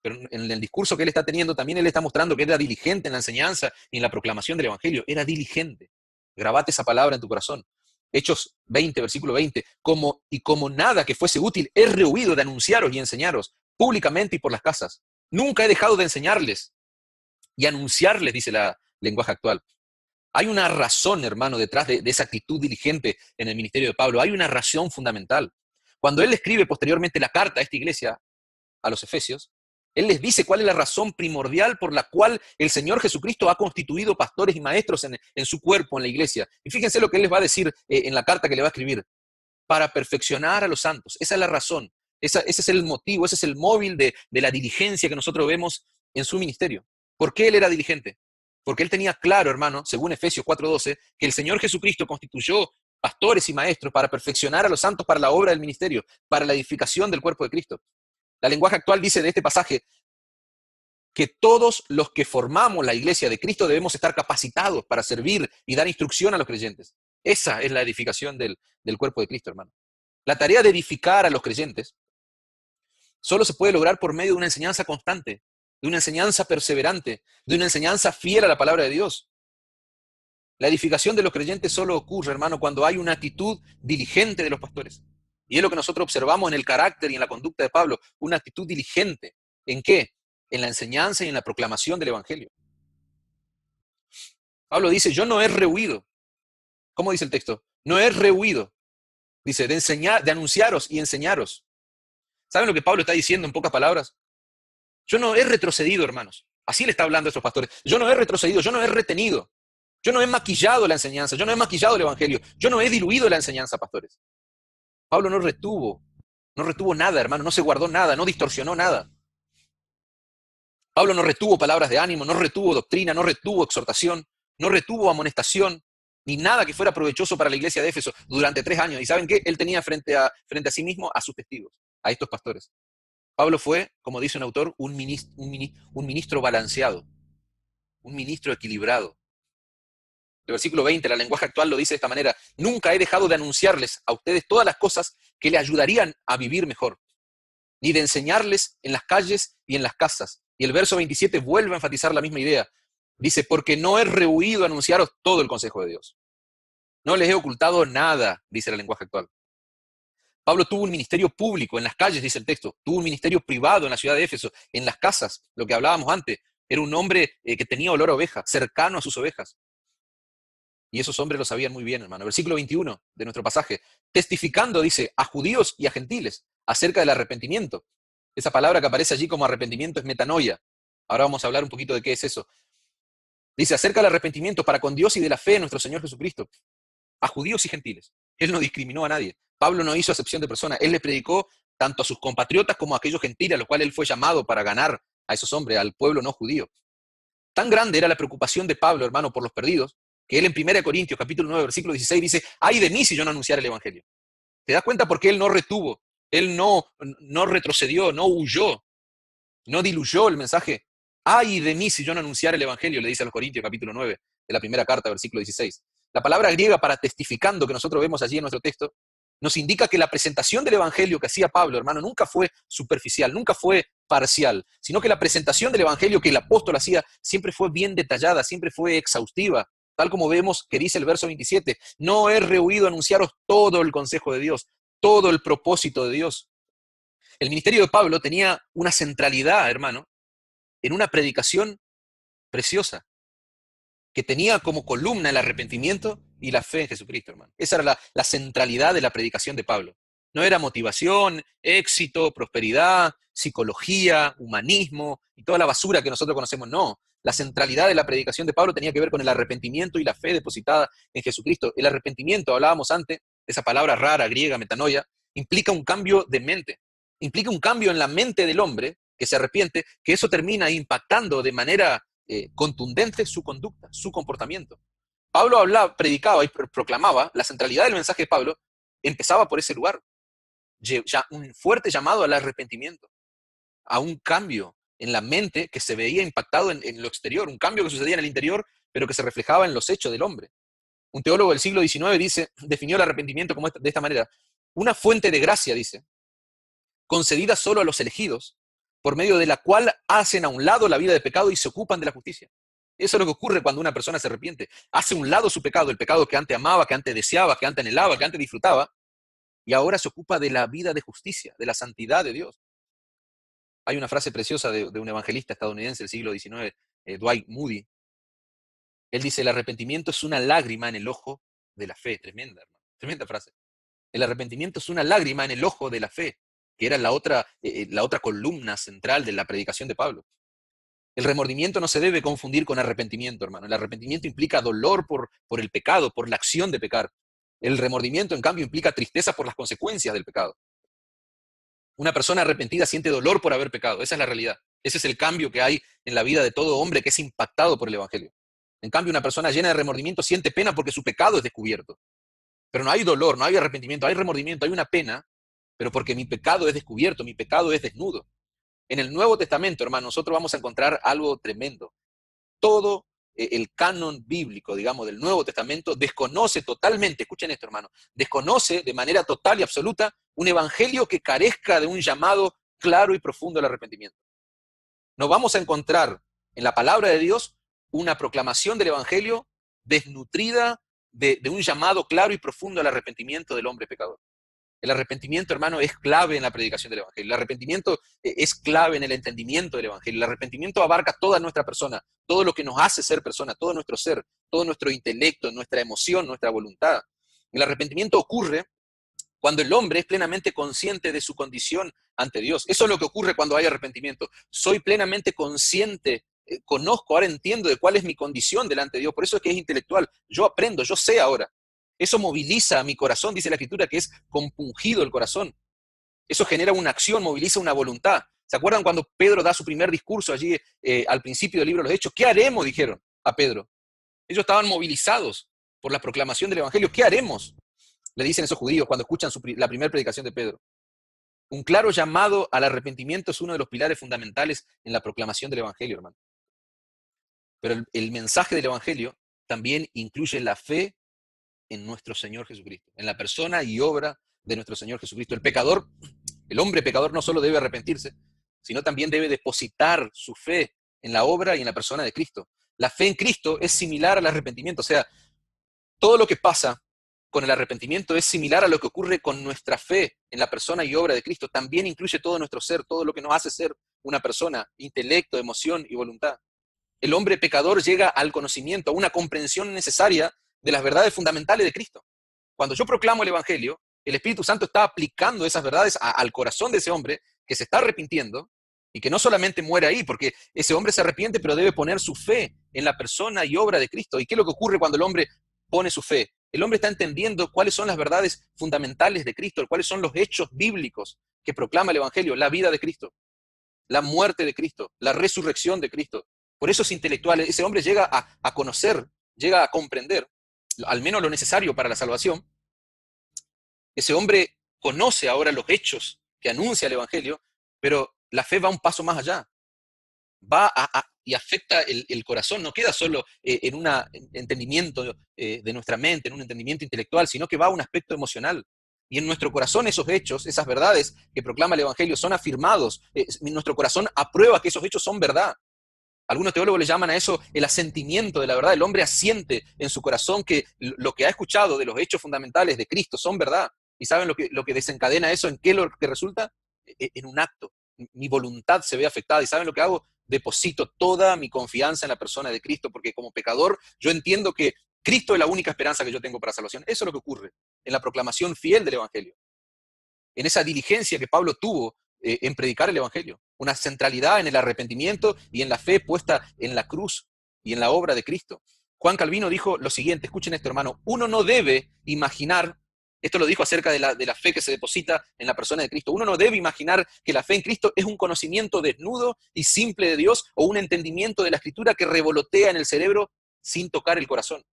pero en el discurso que él está teniendo también él está mostrando que era diligente en la enseñanza y en la proclamación del Evangelio, era diligente. Grabate esa palabra en tu corazón. Hechos 20, versículo 20, como, y como nada que fuese útil, he rehuido de anunciaros y enseñaros públicamente y por las casas. Nunca he dejado de enseñarles y anunciarles, dice la lenguaje actual. Hay una razón, hermano, detrás de, esa actitud diligente en el ministerio de Pablo. Hay una razón fundamental. Cuando él escribe posteriormente la carta a esta iglesia, a los Efesios, él les dice cuál es la razón primordial por la cual el Señor Jesucristo ha constituido pastores y maestros en, su cuerpo, en la iglesia. Y fíjense lo que Él les va a decir eh, en la carta que le va a escribir. Para perfeccionar a los santos. Esa es la razón. ese es el motivo, ese es el móvil de, de la diligencia que nosotros vemos en su ministerio. ¿Por qué Él era diligente? Porque Él tenía claro, hermano, según Efesios 4:12, que el Señor Jesucristo constituyó pastores y maestros para perfeccionar a los santos para la obra del ministerio, para la edificación del cuerpo de Cristo. La lenguaje actual dice de este pasaje que todos los que formamos la iglesia de Cristo debemos estar capacitados para servir y dar instrucción a los creyentes. Esa es la edificación del, cuerpo de Cristo, hermano. La tarea de edificar a los creyentes solo se puede lograr por medio de una enseñanza constante, de una enseñanza perseverante, de una enseñanza fiel a la palabra de Dios. La edificación de los creyentes solo ocurre, hermano, cuando hay una actitud diligente de los pastores. Y es lo que nosotros observamos en el carácter y en la conducta de Pablo, una actitud diligente. ¿En qué? En la enseñanza y en la proclamación del Evangelio. Pablo dice, yo no he rehuido. ¿Cómo dice el texto? No he rehuido. Dice, de enseñar, de anunciaros y enseñaros. ¿Saben lo que Pablo está diciendo en pocas palabras? Yo no he retrocedido, hermanos. Así le está hablando a estos pastores. Yo no he retrocedido, yo no he retenido. Yo no he maquillado la enseñanza, yo no he maquillado el Evangelio, yo no he diluido la enseñanza, pastores. Pablo no retuvo, no retuvo nada, hermano, no se guardó nada, no distorsionó nada. Pablo no retuvo palabras de ánimo, no retuvo doctrina, no retuvo exhortación, no retuvo amonestación, ni nada que fuera provechoso para la iglesia de Éfeso durante tres años. ¿Y saben qué? Él tenía frente a, frente a sí mismo a sus testigos, a estos pastores. Pablo fue, como dice un autor, un un ministro balanceado, un ministro equilibrado, el versículo 20, la lenguaje actual lo dice de esta manera, nunca he dejado de anunciarles a ustedes todas las cosas que le ayudarían a vivir mejor, ni de enseñarles en las calles y en las casas. Y el verso 27 vuelve a enfatizar la misma idea. Dice, porque no he rehuido anunciaros todo el consejo de Dios. No les he ocultado nada, dice la lenguaje actual. Pablo tuvo un ministerio público en las calles, dice el texto, tuvo un ministerio privado en la ciudad de Éfeso, en las casas, lo que hablábamos antes. Era un hombre eh, que tenía olor a oveja, cercano a sus ovejas. Y esos hombres lo sabían muy bien, hermano. Versículo 21 de nuestro pasaje. Testificando, dice, a judíos y a gentiles acerca del arrepentimiento. Esa palabra que aparece allí como arrepentimiento es metanoia. Ahora vamos a hablar un poquito de qué es eso. Dice, acerca del arrepentimiento para con Dios y de la fe en nuestro Señor Jesucristo. A judíos y gentiles. Él no discriminó a nadie. Pablo no hizo acepción de persona. Él le predicó tanto a sus compatriotas como a aquellos gentiles a los cuales él fue llamado para ganar a esos hombres, al pueblo no judío. Tan grande era la preocupación de Pablo, hermano, por los perdidos, que él en 1 Corintios capítulo 9, versículo 16 dice, ay de mí si yo no anunciara el Evangelio. ¿Te das cuenta por qué él no retuvo? Él no, no retrocedió, no huyó, no diluyó el mensaje. Ay de mí si yo no anunciara el Evangelio, le dice a los Corintios capítulo 9 de la primera carta, versículo 16. La palabra griega para testificando que nosotros vemos allí en nuestro texto, nos indica que la presentación del Evangelio que hacía Pablo, hermano, nunca fue superficial, nunca fue parcial, sino que la presentación del Evangelio que el apóstol hacía siempre fue bien detallada, siempre fue exhaustiva, tal como vemos que dice el verso 27, no he rehuido anunciaros todo el consejo de Dios, todo el propósito de Dios. El ministerio de Pablo tenía una centralidad, hermano, en una predicación preciosa, que tenía como columna el arrepentimiento y la fe en Jesucristo, hermano. Esa era la, centralidad de la predicación de Pablo. No era motivación, éxito, prosperidad, psicología, humanismo y toda la basura que nosotros conocemos. No, la centralidad de la predicación de Pablo tenía que ver con el arrepentimiento y la fe depositada en Jesucristo. El arrepentimiento, hablábamos antes, esa palabra rara griega, metanoia, implica un cambio de mente, implica un cambio en la mente del hombre que se arrepiente, que eso termina impactando de manera eh, contundente su conducta, su comportamiento. Pablo hablaba, predicaba y proclamaba, la centralidad del mensaje de Pablo empezaba por ese lugar. Ya un fuerte llamado al arrepentimiento, a un cambio en la mente que se veía impactado en, lo exterior, un cambio que sucedía en el interior, pero que se reflejaba en los hechos del hombre. Un teólogo del siglo XIX dice, definió el arrepentimiento como de esta manera, una fuente de gracia, dice, concedida solo a los elegidos, por medio de la cual hacen a un lado la vida de pecado y se ocupan de la justicia. Eso es lo que ocurre cuando una persona se arrepiente. Hace un lado su pecado, el pecado que antes amaba, que antes deseaba, que antes anhelaba, que antes disfrutaba, y ahora se ocupa de la vida de justicia, de la santidad de Dios. Hay una frase preciosa de, un evangelista estadounidense del siglo XIX, eh, Dwight Moody. Él dice, el arrepentimiento es una lágrima en el ojo de la fe. Tremenda, hermano. Tremenda frase. El arrepentimiento es una lágrima en el ojo de la fe, que era la otra, eh, la otra columna central de la predicación de Pablo. El remordimiento no se debe confundir con arrepentimiento, hermano. El arrepentimiento implica dolor por, por el pecado, por la acción de pecar. El remordimiento, en cambio, implica tristeza por las consecuencias del pecado. Una persona arrepentida siente dolor por haber pecado. Esa es la realidad. Ese es el cambio que hay en la vida de todo hombre que es impactado por el Evangelio. En cambio, una persona llena de remordimiento siente pena porque su pecado es descubierto. Pero no hay dolor, no hay arrepentimiento, hay remordimiento, hay una pena, pero porque mi pecado es descubierto, mi pecado es desnudo. En el Nuevo Testamento, hermano, nosotros vamos a encontrar algo tremendo. Todo eh, el canon bíblico, digamos, del Nuevo Testamento, desconoce totalmente, escuchen esto, hermano, desconoce de manera total y absoluta un evangelio que carezca de un llamado claro y profundo al arrepentimiento. No vamos a encontrar en la palabra de Dios una proclamación del evangelio desnutrida de un llamado claro y profundo al arrepentimiento del hombre pecador. El arrepentimiento, hermano, es clave en la predicación del Evangelio. El arrepentimiento eh, es clave en el entendimiento del Evangelio. El arrepentimiento abarca toda nuestra persona, todo lo que nos hace ser persona, todo nuestro ser, todo nuestro intelecto, nuestra emoción, nuestra voluntad. El arrepentimiento ocurre cuando el hombre es plenamente consciente de su condición ante Dios. Eso es lo que ocurre cuando hay arrepentimiento. Soy plenamente consciente, eh, conozco, ahora entiendo de cuál es mi condición delante de Dios. Por eso es que es intelectual. Yo aprendo, yo sé ahora. Eso moviliza a mi corazón, dice la escritura, que es compungido el corazón. Eso genera una acción, moviliza una voluntad. ¿Se acuerdan cuando Pedro da su primer discurso allí eh, al principio del libro de los Hechos? ¿Qué haremos? dijeron a Pedro. Ellos estaban movilizados por la proclamación del Evangelio. ¿Qué haremos? Le dicen esos judíos cuando escuchan la primera predicación de Pedro. Un claro llamado al arrepentimiento es uno de los pilares fundamentales en la proclamación del Evangelio, hermano. Pero el mensaje del Evangelio también incluye la fe en nuestro Señor Jesucristo, en la persona y obra de nuestro Señor Jesucristo. El pecador, el hombre pecador no solo debe arrepentirse, sino también debe depositar su fe en la obra y en la persona de Cristo. La fe en Cristo es similar al arrepentimiento, o sea, todo lo que pasa con el arrepentimiento es similar a lo que ocurre con nuestra fe en la persona y obra de Cristo. También incluye todo nuestro ser, todo lo que nos hace ser una persona, intelecto, emoción y voluntad. El hombre pecador llega al conocimiento, a una comprensión necesaria de las verdades fundamentales de Cristo. Cuando yo proclamo el Evangelio, el Espíritu Santo está aplicando esas verdades al corazón de ese hombre que se está arrepintiendo y que no solamente muere ahí, porque ese hombre se arrepiente, pero debe poner su fe en la persona y obra de Cristo. ¿Y qué es lo que ocurre cuando el hombre pone su fe? El hombre está entendiendo cuáles son las verdades fundamentales de Cristo, cuáles son los hechos bíblicos que proclama el Evangelio, la vida de Cristo, la muerte de Cristo, la resurrección de Cristo. Por eso es intelectual, ese hombre llega a, a conocer, llega a comprender al menos lo necesario para la salvación, ese hombre conoce ahora los hechos que anuncia el Evangelio, pero la fe va un paso más allá. Va a, y afecta el, corazón, no queda solo eh, en un entendimiento eh, de nuestra mente, en un entendimiento intelectual, sino que va a un aspecto emocional. Y en nuestro corazón esos hechos, esas verdades que proclama el Evangelio son afirmados. Nuestro corazón aprueba que esos hechos son verdad. Algunos teólogos le llaman a eso el asentimiento de la verdad. El hombre asiente en su corazón que lo que ha escuchado de los hechos fundamentales de Cristo son verdad. ¿Y saben lo que, lo que desencadena eso? ¿En qué lo que resulta? E, en un acto. Mi voluntad se ve afectada. ¿Y saben lo que hago? Deposito toda mi confianza en la persona de Cristo, porque como pecador yo entiendo que Cristo es la única esperanza que yo tengo para salvación. Eso es lo que ocurre en la proclamación fiel del Evangelio. En esa diligencia que Pablo tuvo eh, en predicar el Evangelio. Una centralidad en el arrepentimiento y en la fe puesta en la cruz y en la obra de Cristo. Juan Calvino dijo lo siguiente, escuchen esto hermano, uno no debe imaginar, esto lo dijo acerca de la, de la fe que se deposita en la persona de Cristo, uno no debe imaginar que la fe en Cristo es un conocimiento desnudo y simple de Dios o un entendimiento de la escritura que revolotea en el cerebro sin tocar el corazón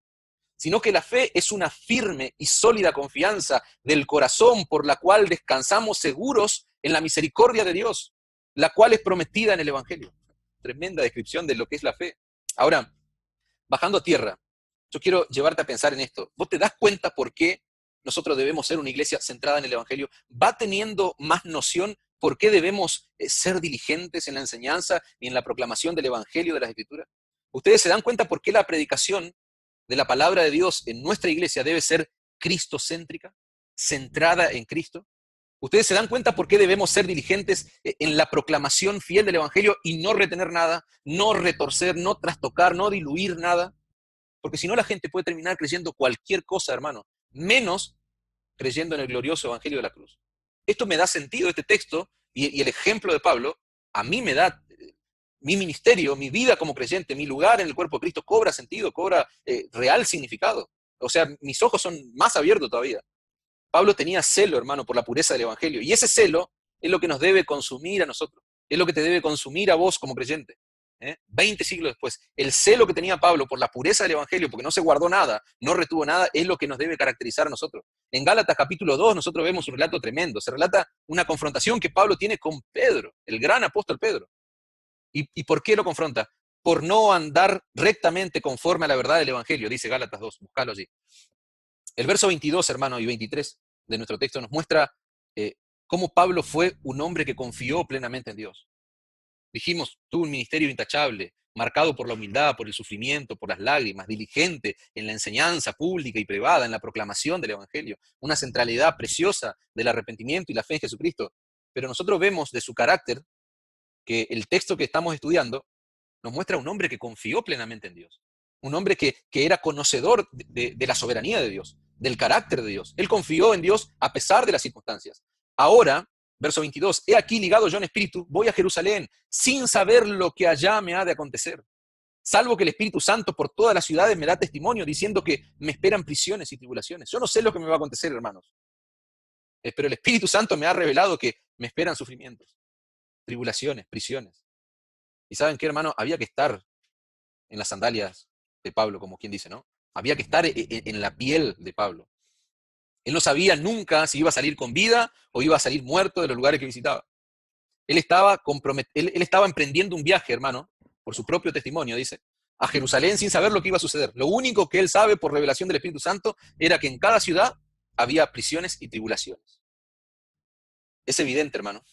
sino que la fe es una firme y sólida confianza del corazón por la cual descansamos seguros en la misericordia de Dios, la cual es prometida en el Evangelio. Tremenda descripción de lo que es la fe. Ahora, bajando a tierra, yo quiero llevarte a pensar en esto. ¿Vos te das cuenta por qué nosotros debemos ser una iglesia centrada en el Evangelio? ¿Va teniendo más noción por qué debemos eh, ser diligentes en la enseñanza y en la proclamación del Evangelio de las Escrituras? ¿Ustedes se dan cuenta por qué la predicación de la palabra de Dios en nuestra iglesia debe ser cristocéntrica, centrada en Cristo? ¿Ustedes se dan cuenta por qué debemos ser diligentes eh, en la proclamación fiel del Evangelio y no retener nada, no retorcer, no trastocar, no diluir nada? Porque si no la gente puede terminar creyendo cualquier cosa, hermano, menos creyendo en el glorioso Evangelio de la cruz. Esto me da sentido, este texto, y, el ejemplo de Pablo, a mí me da mi ministerio, mi vida como creyente, mi lugar en el cuerpo de Cristo cobra sentido, cobra eh, real significado. O sea, mis ojos son más abiertos todavía. Pablo tenía celo, hermano, por la pureza del Evangelio. Y ese celo es lo que nos debe consumir a nosotros. Es lo que te debe consumir a vos como creyente. ¿eh? Veinte siglos después, el celo que tenía Pablo por la pureza del Evangelio, porque no se guardó nada, no retuvo nada, es lo que nos debe caracterizar a nosotros. En Gálatas capítulo 2 nosotros vemos un relato tremendo. Se relata una confrontación que Pablo tiene con Pedro, el gran apóstol Pedro. ¿Y, por qué lo confronta? Por no andar rectamente conforme a la verdad del Evangelio, dice Gálatas 2, buscalo allí. El verso 22, hermano, y 23 de nuestro texto nos muestra eh, cómo Pablo fue un hombre que confió plenamente en Dios. Dijimos, tuvo un ministerio intachable, marcado por la humildad, por el sufrimiento, por las lágrimas, diligente en la enseñanza pública y privada, en la proclamación del Evangelio, una centralidad preciosa del arrepentimiento y la fe en Jesucristo. Pero nosotros vemos de su carácter que el texto que estamos estudiando nos muestra un hombre que confió plenamente en Dios, un hombre que, era conocedor de la soberanía de Dios, del carácter de Dios. Él confió en Dios a pesar de las circunstancias. Ahora, verso 22, he aquí ligado yo en espíritu, voy a Jerusalén sin saber lo que allá me ha de acontecer. Salvo que el Espíritu Santo por todas las ciudades me da testimonio diciendo que me esperan prisiones y tribulaciones. Yo no sé lo que me va a acontecer, hermanos. Eh, pero el Espíritu Santo me ha revelado que me esperan sufrimientos tribulaciones, prisiones. Y saben qué, hermano, había que estar en las sandalias de Pablo, como quien dice, ¿no? Había que estar e, e, en la piel de Pablo. Él no sabía nunca si iba a salir con vida o iba a salir muerto de los lugares que visitaba. Él estaba, él, él estaba emprendiendo un viaje, hermano, por su propio testimonio, dice, a Jerusalén sin saber lo que iba a suceder. Lo único que él sabe por revelación del Espíritu Santo era que en cada ciudad había prisiones y tribulaciones. Es evidente, hermano,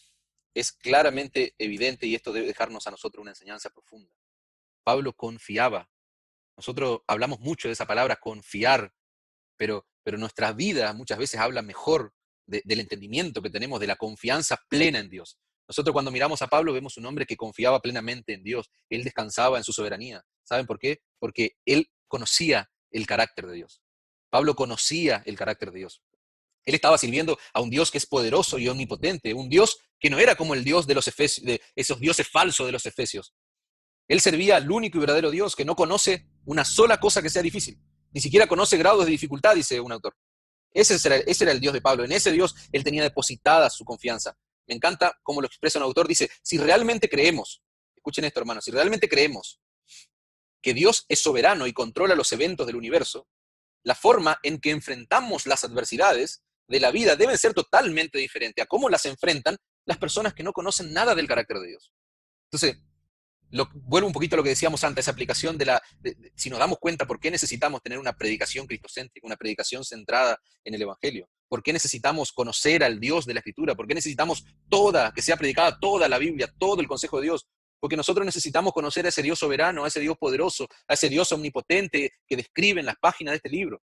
es claramente evidente y esto debe dejarnos a nosotros una enseñanza profunda. Pablo confiaba. Nosotros hablamos mucho de esa palabra confiar, pero, pero nuestra vida muchas veces habla mejor del entendimiento que tenemos, de la confianza plena en Dios. Nosotros cuando miramos a Pablo vemos un hombre que confiaba plenamente en Dios. Él descansaba en su soberanía. ¿Saben por qué? Porque él conocía el carácter de Dios. Pablo conocía el carácter de Dios. Él estaba sirviendo a un Dios que es poderoso y omnipotente, un Dios que no era como el Dios de, los efesios, de esos dioses falsos de los efesios. Él servía al único y verdadero Dios que no conoce una sola cosa que sea difícil. Ni siquiera conoce grados de dificultad, dice un autor. Ese era, el Dios de Pablo. En ese Dios él tenía depositada su confianza. Me encanta cómo lo expresa un autor. Dice, si realmente creemos, escuchen esto hermanos, si realmente creemos que Dios es soberano y controla los eventos del universo, la forma en que enfrentamos las adversidades de la vida deben ser totalmente diferentes a cómo las enfrentan las personas que no conocen nada del carácter de Dios. Entonces, lo, vuelvo un poquito a lo que decíamos antes, esa aplicación de la, si nos damos cuenta por qué necesitamos tener una predicación cristocéntrica, una predicación centrada en el Evangelio, por qué necesitamos conocer al Dios de la Escritura, por qué necesitamos toda, que sea predicada toda la Biblia, todo el consejo de Dios, porque nosotros necesitamos conocer a ese Dios soberano, a ese Dios poderoso, a ese Dios omnipotente que describe en las páginas de este libro.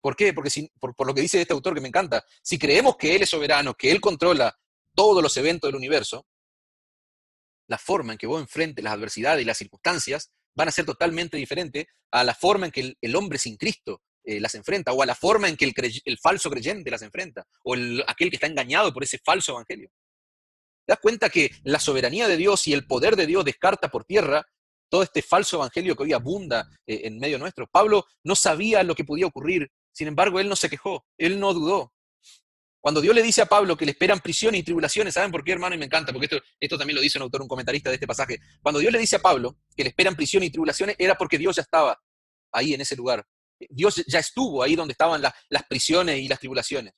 ¿Por qué? Porque si, por, lo que dice este autor que me encanta, si creemos que Él es soberano, que Él controla todos los eventos del universo, la forma en que vos enfrentes las adversidades y las circunstancias van a ser totalmente diferentes a la forma en que el, hombre sin Cristo eh, las enfrenta, o a la forma en que el, falso creyente las enfrenta, o aquel que está engañado por ese falso evangelio. ¿Te das cuenta que la soberanía de Dios y el poder de Dios descarta por tierra todo este falso evangelio que hoy abunda eh, en medio nuestro? Pablo no sabía lo que podía ocurrir, sin embargo, él no se quejó, él no dudó. Cuando Dios le dice a Pablo que le esperan prisión y tribulaciones, ¿saben por qué, hermano? Y me encanta, porque esto, también lo dice un autor, un comentarista de este pasaje. Cuando Dios le dice a Pablo que le esperan prisión y tribulaciones, era porque Dios ya estaba ahí en ese lugar. Dios ya estuvo ahí donde estaban las prisiones y las tribulaciones.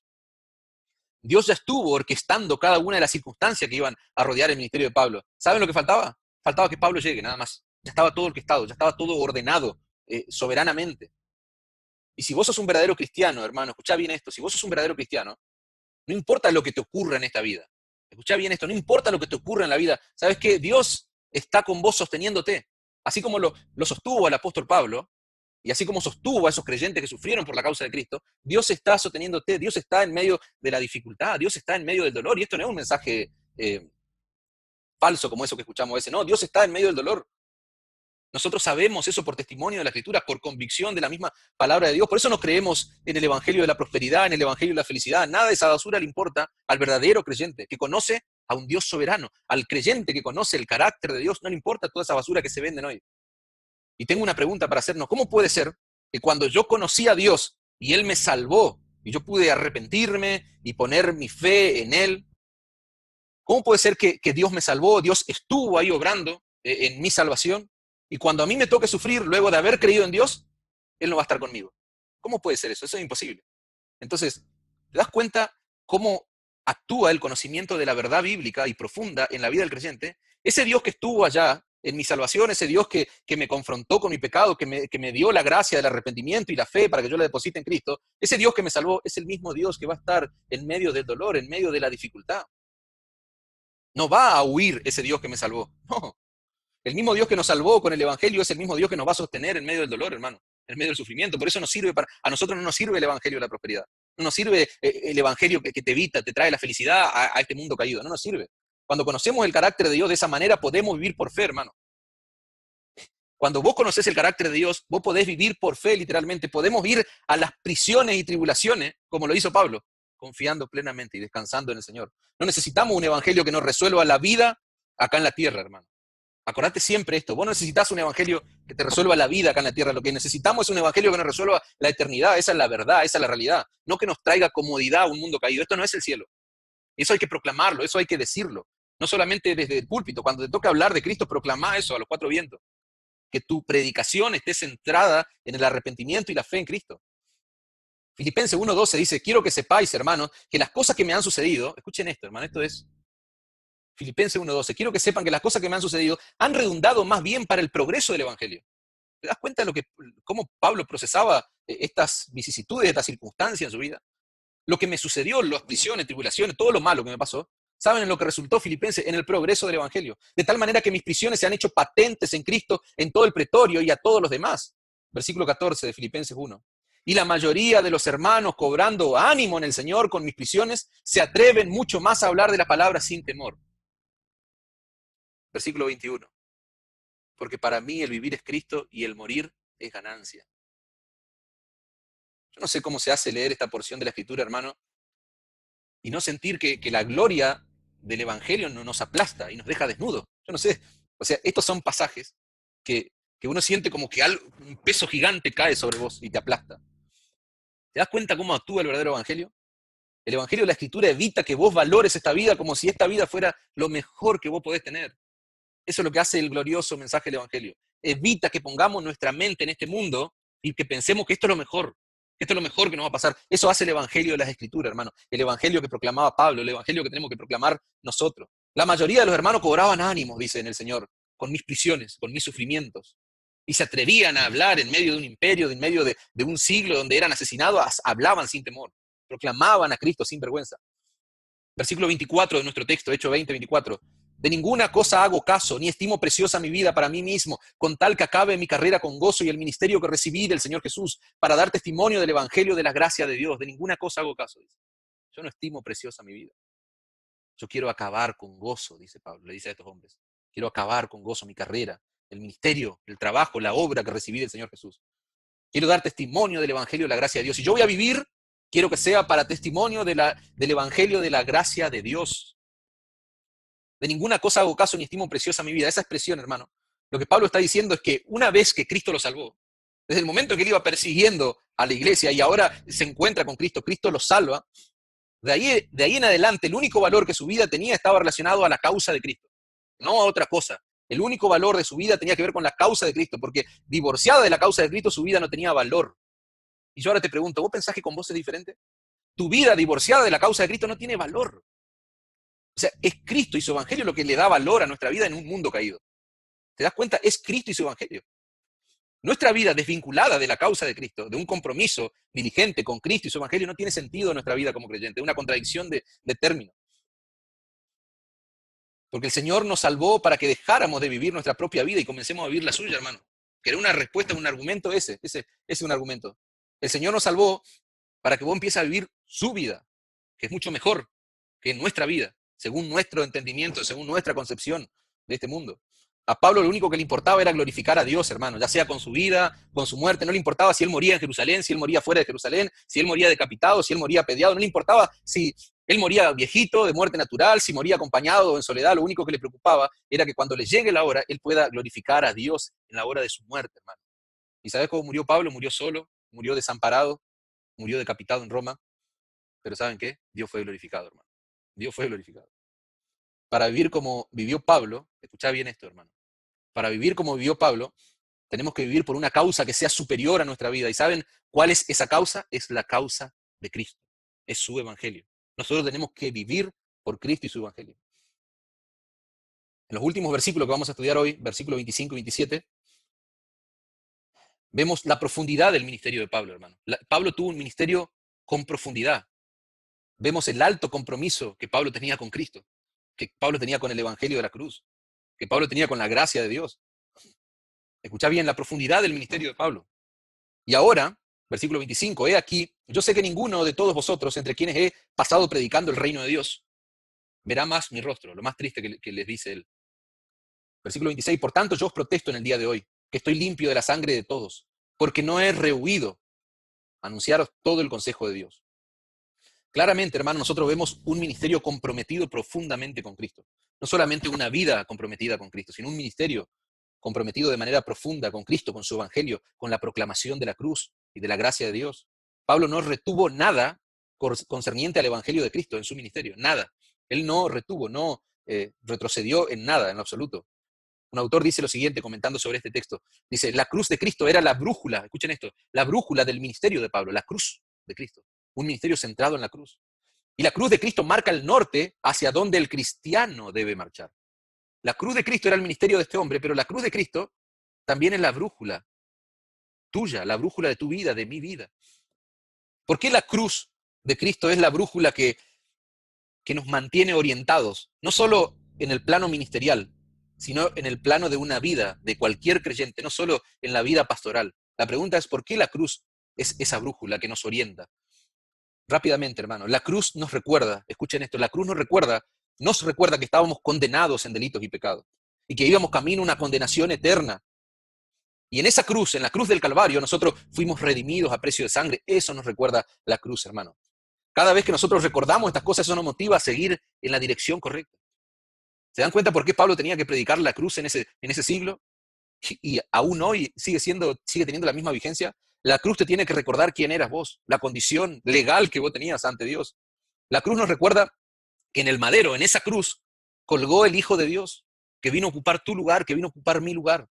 Dios ya estuvo orquestando cada una de las circunstancias que iban a rodear el ministerio de Pablo. ¿Saben lo que faltaba? Faltaba que Pablo llegue, nada más. Ya estaba todo orquestado, ya estaba todo ordenado eh, soberanamente. Y si vos sos un verdadero cristiano, hermano, escucha bien esto, si vos sos un verdadero cristiano, no importa lo que te ocurra en esta vida. Escucha bien esto, no importa lo que te ocurra en la vida. ¿Sabes qué? Dios está con vos sosteniéndote. Así como lo, sostuvo el apóstol Pablo, y así como sostuvo a esos creyentes que sufrieron por la causa de Cristo, Dios está sosteniéndote, Dios está en medio de la dificultad, Dios está en medio del dolor. Y esto no es un mensaje eh, falso como eso que escuchamos ese. No, Dios está en medio del dolor. Nosotros sabemos eso por testimonio de la Escritura, por convicción de la misma palabra de Dios. Por eso no creemos en el Evangelio de la prosperidad, en el Evangelio de la felicidad. Nada de esa basura le importa al verdadero creyente, que conoce a un Dios soberano. Al creyente que conoce el carácter de Dios, no le importa toda esa basura que se venden hoy. Y tengo una pregunta para hacernos. ¿Cómo puede ser que cuando yo conocí a Dios y Él me salvó y yo pude arrepentirme y poner mi fe en Él, ¿cómo puede ser que, Dios me salvó, Dios estuvo ahí obrando eh, en mi salvación? Y cuando a mí me toque sufrir luego de haber creído en Dios, Él no va a estar conmigo. ¿Cómo puede ser eso? Eso es imposible. Entonces, ¿te das cuenta cómo actúa el conocimiento de la verdad bíblica y profunda en la vida del creyente? Ese Dios que estuvo allá en mi salvación, ese Dios que, me confrontó con mi pecado, que me, que me dio la gracia del arrepentimiento y la fe para que yo la deposite en Cristo, ese Dios que me salvó es el mismo Dios que va a estar en medio del dolor, en medio de la dificultad. No va a huir ese Dios que me salvó. No, el mismo Dios que nos salvó con el Evangelio es el mismo Dios que nos va a sostener en medio del dolor, hermano, en medio del sufrimiento. Por eso nos sirve para, a nosotros no nos sirve el Evangelio de la prosperidad. No nos sirve eh, el Evangelio que, te evita, te trae la felicidad a, este mundo caído. No nos sirve. Cuando conocemos el carácter de Dios de esa manera, podemos vivir por fe, hermano. Cuando vos conoces el carácter de Dios, vos podés vivir por fe, literalmente. Podemos ir a las prisiones y tribulaciones, como lo hizo Pablo, confiando plenamente y descansando en el Señor. No necesitamos un evangelio que nos resuelva la vida acá en la tierra, hermano. Acordate siempre esto, vos no necesitas un evangelio que te resuelva la vida acá en la tierra, lo que necesitamos es un evangelio que nos resuelva la eternidad, esa es la verdad, esa es la realidad, no que nos traiga comodidad a un mundo caído, esto no es el cielo. Eso hay que proclamarlo, eso hay que decirlo, no solamente desde el púlpito, cuando te toca hablar de Cristo, proclama eso a los cuatro vientos, que tu predicación esté centrada en el arrepentimiento y la fe en Cristo. Filipenses 1.12 dice, quiero que sepáis, hermanos, que las cosas que me han sucedido, escuchen esto, hermano, esto es Filipenses 1.12. Quiero que sepan que las cosas que me han sucedido han redundado más bien para el progreso del Evangelio. ¿Te das cuenta de lo que, cómo Pablo procesaba eh, estas vicisitudes, estas circunstancias en su vida? Lo que me sucedió, las prisiones, tribulaciones, todo lo malo que me pasó, ¿saben en lo que resultó Filipenses? En el progreso del Evangelio. De tal manera que mis prisiones se han hecho patentes en Cristo en todo el pretorio y a todos los demás. Versículo 14 de Filipenses 1. Y la mayoría de los hermanos, cobrando ánimo en el Señor con mis prisiones, se atreven mucho más a hablar de la palabra sin temor. Versículo 21. Porque para mí el vivir es Cristo y el morir es ganancia. Yo no sé cómo se hace leer esta porción de la Escritura, hermano, y no sentir que, la gloria del Evangelio no nos aplasta y nos deja desnudos. Yo no sé. O sea, estos son pasajes que, que uno siente como que un peso gigante cae sobre vos y te aplasta. ¿Te das cuenta cómo actúa el verdadero Evangelio? El Evangelio de la Escritura evita que vos valores esta vida como si esta vida fuera lo mejor que vos podés tener. Eso es lo que hace el glorioso mensaje del Evangelio. Evita que pongamos nuestra mente en este mundo y que pensemos que esto es lo mejor, que esto es lo mejor que nos va a pasar. Eso hace el Evangelio de las Escrituras, hermano. El Evangelio que proclamaba Pablo, el Evangelio que tenemos que proclamar nosotros. La mayoría de los hermanos cobraban ánimos, dice en el Señor, con mis prisiones, con mis sufrimientos. Y se atrevían a hablar en medio de un imperio, en medio de, de un siglo donde eran asesinados, hablaban sin temor, proclamaban a Cristo sin vergüenza. Versículo 24 de nuestro texto, Hecho 20, 24. De ninguna cosa hago caso, ni estimo preciosa mi vida para mí mismo, con tal que acabe mi carrera con gozo y el ministerio que recibí del Señor Jesús, para dar testimonio del Evangelio de la gracia de Dios. De ninguna cosa hago caso, dice. Yo no estimo preciosa mi vida. Yo quiero acabar con gozo, dice Pablo, le dice a estos hombres. Quiero acabar con gozo mi carrera, el ministerio, el trabajo, la obra que recibí del Señor Jesús. Quiero dar testimonio del Evangelio de la gracia de Dios. Si yo voy a vivir, quiero que sea para testimonio del Evangelio de la gracia de Dios. De ninguna cosa hago caso ni estimo preciosa mi vida. Esa expresión, hermano. Lo que Pablo está diciendo es que una vez que Cristo lo salvó, desde el momento que él iba persiguiendo a la iglesia y ahora se encuentra con Cristo, Cristo lo salva, de ahí, de ahí en adelante el único valor que su vida tenía estaba relacionado a la causa de Cristo, no a otra cosa. El único valor de su vida tenía que ver con la causa de Cristo, porque divorciada de la causa de Cristo, su vida no tenía valor. Y yo ahora te pregunto, ¿vos pensás que con vos es diferente? Tu vida divorciada de la causa de Cristo no tiene valor. O sea, es Cristo y su evangelio lo que le da valor a nuestra vida en un mundo caído. ¿Te das cuenta? Es Cristo y su evangelio. Nuestra vida desvinculada de la causa de Cristo, de un compromiso diligente con Cristo y su Evangelio, no tiene sentido en nuestra vida como creyente, es una contradicción de, de término. Porque el Señor nos salvó para que dejáramos de vivir nuestra propia vida y comencemos a vivir la suya, hermano. Que era una respuesta, un argumento ese, ese, ese es un argumento. El Señor nos salvó para que vos empieces a vivir su vida, que es mucho mejor que nuestra vida, según nuestro entendimiento, según nuestra concepción de este mundo. A Pablo lo único que le importaba era glorificar a Dios, hermano, ya sea con su vida, con su muerte, no le importaba si él moría en Jerusalén, si él moría fuera de Jerusalén, si él moría decapitado, si él moría pediado, no le importaba si él moría viejito, de muerte natural, si moría acompañado o en soledad, lo único que le preocupaba era que cuando le llegue la hora, él pueda glorificar a Dios en la hora de su muerte, hermano. ¿Y sabes cómo murió Pablo? Murió solo, murió desamparado, murió decapitado en Roma. Pero ¿saben qué? Dios fue glorificado, hermano. Dios fue glorificado. Para vivir como vivió Pablo, escucha bien esto, hermano para vivir como vivió Pablo, tenemos que vivir por una causa que sea superior a nuestra vida. ¿Y saben cuál es esa causa? Es la causa de Cristo, es su evangelio. Nosotros tenemos que vivir por Cristo y su evangelio. En los últimos versículos que vamos a estudiar hoy, versículos 25 y 27, vemos la profundidad del ministerio de Pablo, hermano. Pablo tuvo un ministerio con profundidad. Vemos el alto compromiso que Pablo tenía con Cristo, que Pablo tenía con el evangelio de la cruz que Pablo tenía con la gracia de Dios. Escucha bien la profundidad del ministerio de Pablo. Y ahora, versículo 25, he aquí, yo sé que ninguno de todos vosotros, entre quienes he pasado predicando el reino de Dios, verá más mi rostro, lo más triste que, les dice él. Versículo 26, por tanto yo os protesto en el día de hoy, que estoy limpio de la sangre de todos, porque no he rehuido anunciaros todo el consejo de Dios. Claramente, hermano, nosotros vemos un ministerio comprometido profundamente con Cristo. No solamente una vida comprometida con Cristo, sino un ministerio comprometido de manera profunda con Cristo, con su evangelio, con la proclamación de la cruz y de la gracia de Dios. Pablo no retuvo nada concerniente al evangelio de Cristo en su ministerio, nada. Él no retuvo, no eh, retrocedió en nada, en absoluto. Un autor dice lo siguiente comentando sobre este texto. Dice, la cruz de Cristo era la brújula, escuchen esto, la brújula del ministerio de Pablo, la cruz de Cristo un ministerio centrado en la cruz. Y la cruz de Cristo marca el norte hacia donde el cristiano debe marchar. La cruz de Cristo era el ministerio de este hombre, pero la cruz de Cristo también es la brújula tuya, la brújula de tu vida, de mi vida. ¿Por qué la cruz de Cristo es la brújula que, que nos mantiene orientados, no solo en el plano ministerial, sino en el plano de una vida de cualquier creyente, no solo en la vida pastoral? La pregunta es, ¿por qué la cruz es esa brújula que nos orienta? Rápidamente, hermano, la cruz nos recuerda, escuchen esto, la cruz nos recuerda, nos recuerda que estábamos condenados en delitos y pecados y que íbamos camino a una condenación eterna. Y en esa cruz, en la cruz del Calvario, nosotros fuimos redimidos a precio de sangre. Eso nos recuerda la cruz, hermano. Cada vez que nosotros recordamos estas cosas, eso nos motiva a seguir en la dirección correcta. ¿Se dan cuenta por qué Pablo tenía que predicar la cruz en ese, en ese siglo? Y, y aún hoy sigue, siendo, sigue teniendo la misma vigencia. La cruz te tiene que recordar quién eras vos, la condición legal que vos tenías ante Dios. La cruz nos recuerda que en el madero, en esa cruz, colgó el Hijo de Dios, que vino a ocupar tu lugar, que vino a ocupar mi lugar.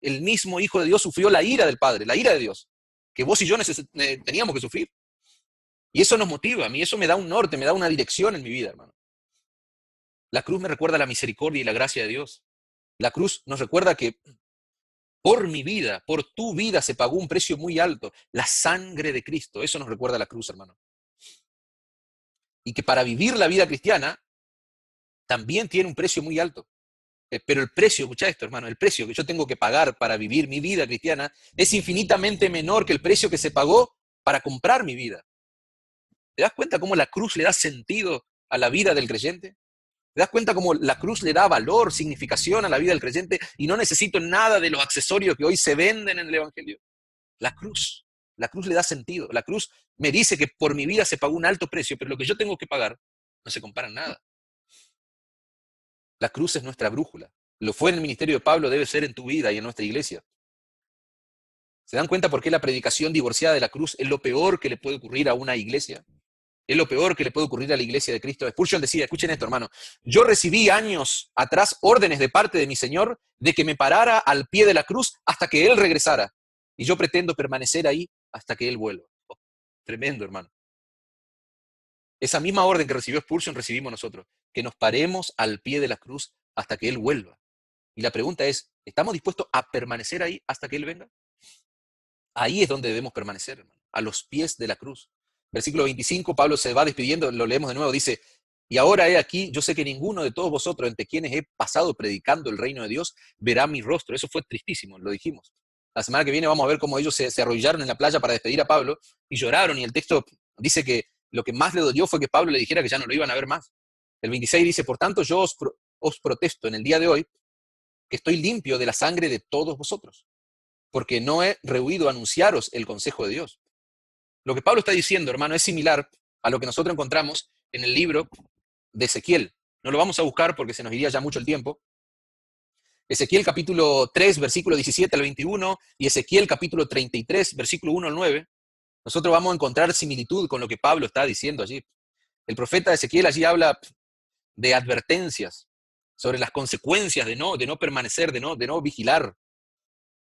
El mismo Hijo de Dios sufrió la ira del Padre, la ira de Dios, que vos y yo eh, teníamos que sufrir. Y eso nos motiva, a mí eso me da un norte, me da una dirección en mi vida, hermano. La cruz me recuerda la misericordia y la gracia de Dios. La cruz nos recuerda que por mi vida, por tu vida se pagó un precio muy alto, la sangre de Cristo. Eso nos recuerda la cruz, hermano. Y que para vivir la vida cristiana también tiene un precio muy alto. Eh, pero el precio, escucha esto, hermano, el precio que yo tengo que pagar para vivir mi vida cristiana es infinitamente menor que el precio que se pagó para comprar mi vida. ¿Te das cuenta cómo la cruz le da sentido a la vida del creyente? ¿Te das cuenta cómo la cruz le da valor, significación a la vida del creyente y no necesito nada de los accesorios que hoy se venden en el Evangelio? La cruz, la cruz le da sentido. La cruz me dice que por mi vida se pagó un alto precio, pero lo que yo tengo que pagar no se compara en nada. La cruz es nuestra brújula. Lo fue en el ministerio de Pablo, debe ser en tu vida y en nuestra iglesia. ¿Se dan cuenta por qué la predicación divorciada de la cruz es lo peor que le puede ocurrir a una iglesia? Es lo peor que le puede ocurrir a la iglesia de Cristo. Spurgeon decía, escuchen esto, hermano, yo recibí años atrás órdenes de parte de mi Señor de que me parara al pie de la cruz hasta que Él regresara. Y yo pretendo permanecer ahí hasta que Él vuelva. Oh, tremendo, hermano. Esa misma orden que recibió Spurgeon recibimos nosotros, que nos paremos al pie de la cruz hasta que Él vuelva. Y la pregunta es, ¿estamos dispuestos a permanecer ahí hasta que Él venga? Ahí es donde debemos permanecer, hermano, a los pies de la cruz. Versículo 25, Pablo se va despidiendo, lo leemos de nuevo, dice, y ahora he aquí, yo sé que ninguno de todos vosotros, entre quienes he pasado predicando el reino de Dios, verá mi rostro. Eso fue tristísimo, lo dijimos. La semana que viene vamos a ver cómo ellos se, se arrollaron en la playa para despedir a Pablo y lloraron. Y el texto dice que lo que más le dolió fue que Pablo le dijera que ya no lo iban a ver más. El 26 dice, por tanto yo os, os protesto en el día de hoy que estoy limpio de la sangre de todos vosotros, porque no he rehuido anunciaros el consejo de Dios. Lo que Pablo está diciendo, hermano, es similar a lo que nosotros encontramos en el libro de Ezequiel. No lo vamos a buscar porque se nos iría ya mucho el tiempo. Ezequiel capítulo 3, versículo 17 al 21 y Ezequiel capítulo 33, versículo 1 al 9. Nosotros vamos a encontrar similitud con lo que Pablo está diciendo allí. El profeta Ezequiel allí habla de advertencias sobre las consecuencias de no, de no permanecer, de no, de no vigilar.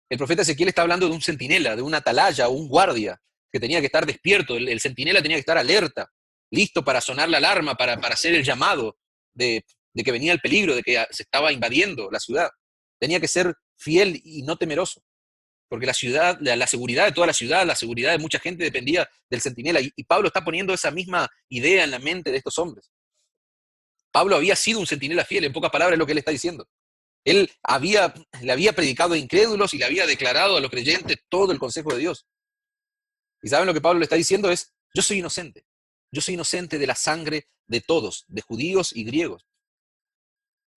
El profeta Ezequiel está hablando de un centinela, de una atalaya un guardia que tenía que estar despierto, el, centinela tenía que estar alerta, listo para sonar la alarma, para, hacer el llamado de, que venía el peligro, de que se estaba invadiendo la ciudad. Tenía que ser fiel y no temeroso, porque la ciudad, la, seguridad de toda la ciudad, la seguridad de mucha gente dependía del centinela. Y, y Pablo está poniendo esa misma idea en la mente de estos hombres. Pablo había sido un centinela fiel, en pocas palabras es lo que él está diciendo. Él había, le había predicado a incrédulos y le había declarado a los creyentes todo el consejo de Dios. Y saben lo que Pablo le está diciendo es, yo soy inocente. Yo soy inocente de la sangre de todos, de judíos y griegos.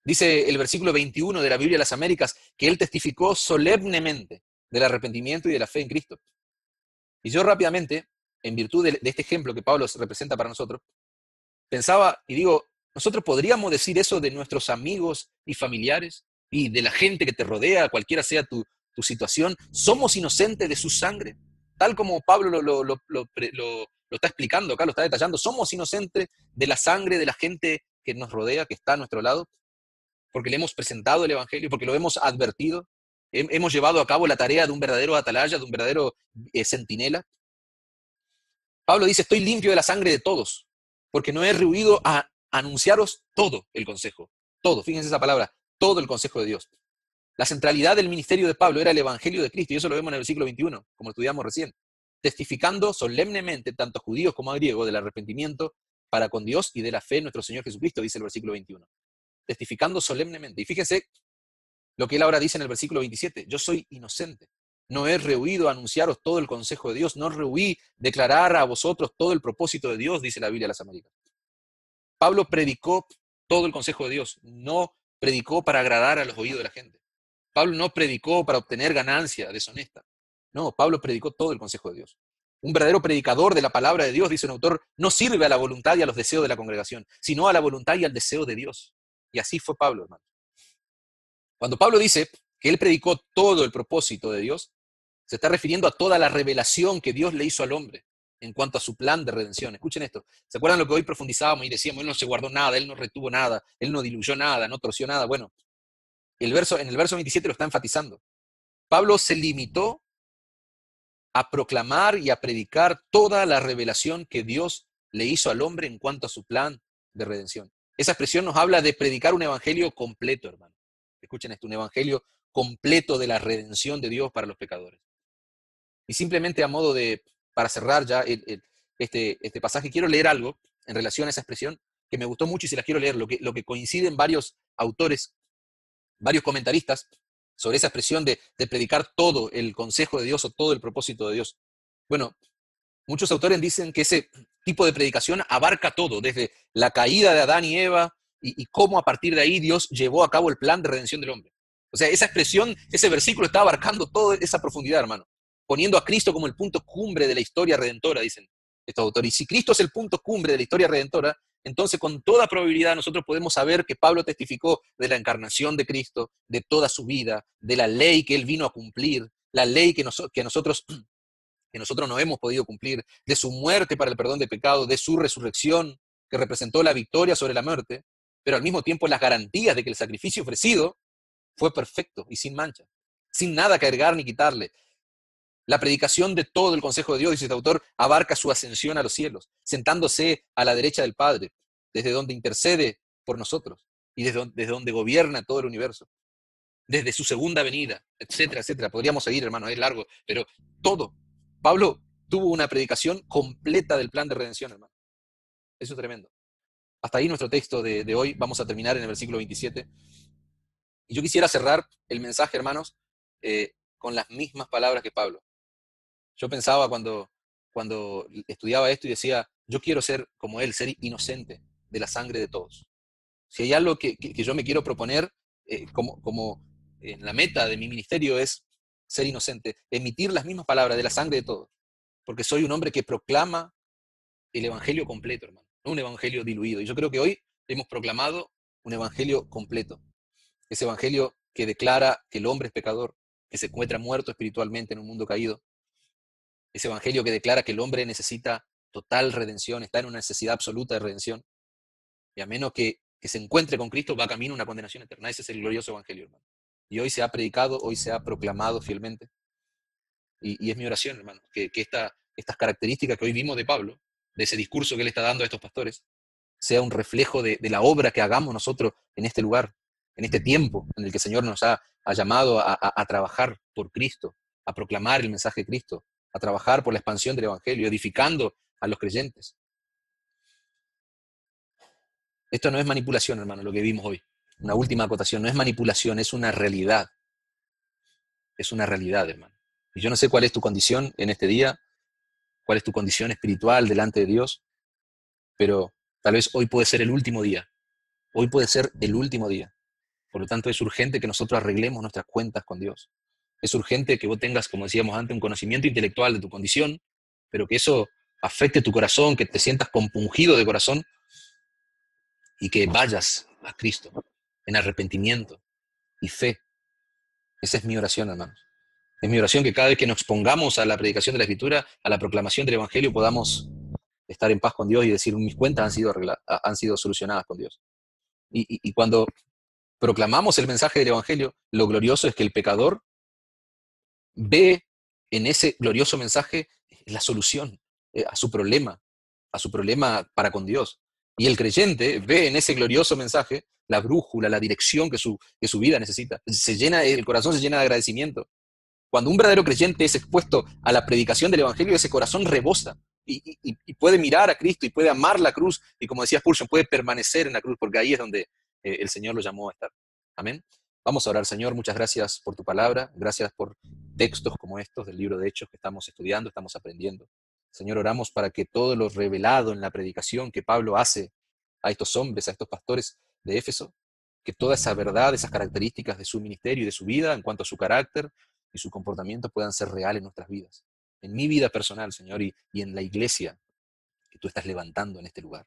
Dice el versículo 21 de la Biblia de las Américas que él testificó solemnemente del arrepentimiento y de la fe en Cristo. Y yo rápidamente, en virtud de, este ejemplo que Pablo representa para nosotros, pensaba y digo, nosotros podríamos decir eso de nuestros amigos y familiares y de la gente que te rodea, cualquiera sea tu, tu situación. ¿Somos inocentes de su sangre? Tal como Pablo lo, está explicando acá, lo está detallando, somos inocentes de la sangre de la gente que nos rodea, que está a nuestro lado, porque le hemos presentado el Evangelio, porque lo hemos advertido, hemos llevado a cabo la tarea de un verdadero atalaya, de un verdadero eh, centinela. Pablo dice, estoy limpio de la sangre de todos, porque no he rehuido a anunciaros todo el consejo, todo, fíjense esa palabra, todo el consejo de Dios. La centralidad del ministerio de Pablo era el Evangelio de Cristo, y eso lo vemos en el versículo 21, como estudiamos recién, testificando solemnemente tanto a judíos como a griegos del arrepentimiento para con Dios y de la fe en nuestro Señor Jesucristo, dice el versículo 21. Testificando solemnemente. Y fíjense lo que él ahora dice en el versículo 27, yo soy inocente. No he rehuido anunciaros todo el consejo de Dios, no rehuí declarar a vosotros todo el propósito de Dios, dice la Biblia de las. Pablo predicó todo el consejo de Dios, no predicó para agradar a los oídos de la gente. Pablo no predicó para obtener ganancia deshonesta. No, Pablo predicó todo el consejo de Dios. Un verdadero predicador de la palabra de Dios, dice un autor, no sirve a la voluntad y a los deseos de la congregación, sino a la voluntad y al deseo de Dios. Y así fue Pablo, hermano. Cuando Pablo dice que él predicó todo el propósito de Dios, se está refiriendo a toda la revelación que Dios le hizo al hombre en cuanto a su plan de redención. Escuchen esto. ¿Se acuerdan lo que hoy profundizábamos y decíamos, él no se guardó nada, él no retuvo nada, él no diluyó nada, no torció nada? Bueno, el verso, en el verso 27 lo está enfatizando. Pablo se limitó a proclamar y a predicar toda la revelación que Dios le hizo al hombre en cuanto a su plan de redención. Esa expresión nos habla de predicar un evangelio completo, hermano. Escuchen esto, un evangelio completo de la redención de Dios para los pecadores. Y simplemente a modo de, para cerrar ya este, este pasaje, quiero leer algo en relación a esa expresión que me gustó mucho y se la quiero leer, lo que, lo que coincide en varios autores varios comentaristas sobre esa expresión de, predicar todo el consejo de Dios o todo el propósito de Dios. Bueno, muchos autores dicen que ese tipo de predicación abarca todo, desde la caída de Adán y Eva, y, cómo a partir de ahí Dios llevó a cabo el plan de redención del hombre. O sea, esa expresión, ese versículo está abarcando toda esa profundidad, hermano, poniendo a Cristo como el punto cumbre de la historia redentora, dicen estos autores. Y si Cristo es el punto cumbre de la historia redentora, entonces con toda probabilidad nosotros podemos saber que Pablo testificó de la encarnación de Cristo, de toda su vida, de la ley que él vino a cumplir, la ley que, que nosotros que nosotros no hemos podido cumplir, de su muerte para el perdón de pecado, de su resurrección, que representó la victoria sobre la muerte, pero al mismo tiempo las garantías de que el sacrificio ofrecido fue perfecto y sin mancha, sin nada que agregar ni quitarle. La predicación de todo el consejo de Dios, dice este autor, abarca su ascensión a los cielos, sentándose a la derecha del Padre, desde donde intercede por nosotros y desde donde, gobierna todo el universo, desde su segunda venida, etcétera, etcétera. Podríamos seguir, hermano, es largo, pero todo. Pablo tuvo una predicación completa del plan de redención, hermano. Eso es tremendo. Hasta ahí nuestro texto de, hoy. Vamos a terminar en el versículo 27. Y yo quisiera cerrar el mensaje, hermanos, eh, con las mismas palabras que Pablo. Yo pensaba cuando, cuando estudiaba esto y decía, yo quiero ser como él, ser inocente de la sangre de todos. Si hay algo que, yo me quiero proponer eh, como, como en la meta de mi ministerio es ser inocente, emitir las mismas palabras de la sangre de todos, porque soy un hombre que proclama el Evangelio completo, hermano un evangelio diluido. Y yo creo que hoy hemos proclamado un evangelio completo. Ese evangelio que declara que el hombre es pecador, que se encuentra muerto espiritualmente en un mundo caído. Ese evangelio que declara que el hombre necesita total redención, está en una necesidad absoluta de redención. Y a menos que, se encuentre con Cristo, va camino a una condenación eterna. Ese es el glorioso evangelio, hermano. Y hoy se ha predicado, hoy se ha proclamado fielmente. Y, es mi oración, hermano, que, estas características que hoy vimos de Pablo, de ese discurso que él está dando a estos pastores, sea un reflejo de, la obra que hagamos nosotros en este lugar, en este tiempo en el que el Señor nos ha, llamado a, trabajar por Cristo, a proclamar el mensaje de Cristo, a trabajar por la expansión del Evangelio, edificando a los creyentes. Esto no es manipulación, hermano, lo que vimos hoy. Una última acotación, no es manipulación, es una realidad. Es una realidad, hermano. Y yo no sé cuál es tu condición en este día, cuál es tu condición espiritual delante de Dios, pero tal vez hoy puede ser el último día. Hoy puede ser el último día. Por lo tanto, es urgente que nosotros arreglemos nuestras cuentas con Dios. Es urgente que vos tengas, como decíamos antes, un conocimiento intelectual de tu condición, pero que eso afecte tu corazón, que te sientas compungido de corazón y que vayas a Cristo en arrepentimiento y fe. Esa es mi oración, hermanos. Es mi oración que cada vez que nos expongamos a la predicación de la Escritura, a la proclamación del Evangelio, podamos estar en paz con Dios y decir, mis cuentas han sido, han sido solucionadas con Dios. Y, cuando proclamamos el mensaje del Evangelio, lo glorioso es que el pecador ve en ese glorioso mensaje la solución eh, a su problema, a su problema para con Dios. Y el creyente ve en ese glorioso mensaje la brújula, la dirección que su, que su vida necesita. Se llena, el corazón se llena de agradecimiento. Cuando un verdadero creyente es expuesto a la predicación del Evangelio, ese corazón rebosa y, puede mirar a Cristo y puede amar la cruz y como decía Spurgeon, puede permanecer en la cruz porque ahí es donde eh, el Señor lo llamó a estar. Amén. Vamos a orar, Señor, muchas gracias por tu palabra, gracias por textos como estos del libro de Hechos que estamos estudiando, estamos aprendiendo. Señor, oramos para que todo lo revelado en la predicación que Pablo hace a estos hombres, a estos pastores de Éfeso, que toda esa verdad, esas características de su ministerio y de su vida en cuanto a su carácter, y su comportamiento puedan ser reales en nuestras vidas, en mi vida personal, Señor, y, en la iglesia que tú estás levantando en este lugar.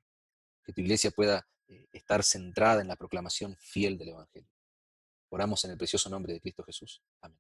Que tu iglesia pueda eh, estar centrada en la proclamación fiel del Evangelio. Oramos en el precioso nombre de Cristo Jesús. Amén.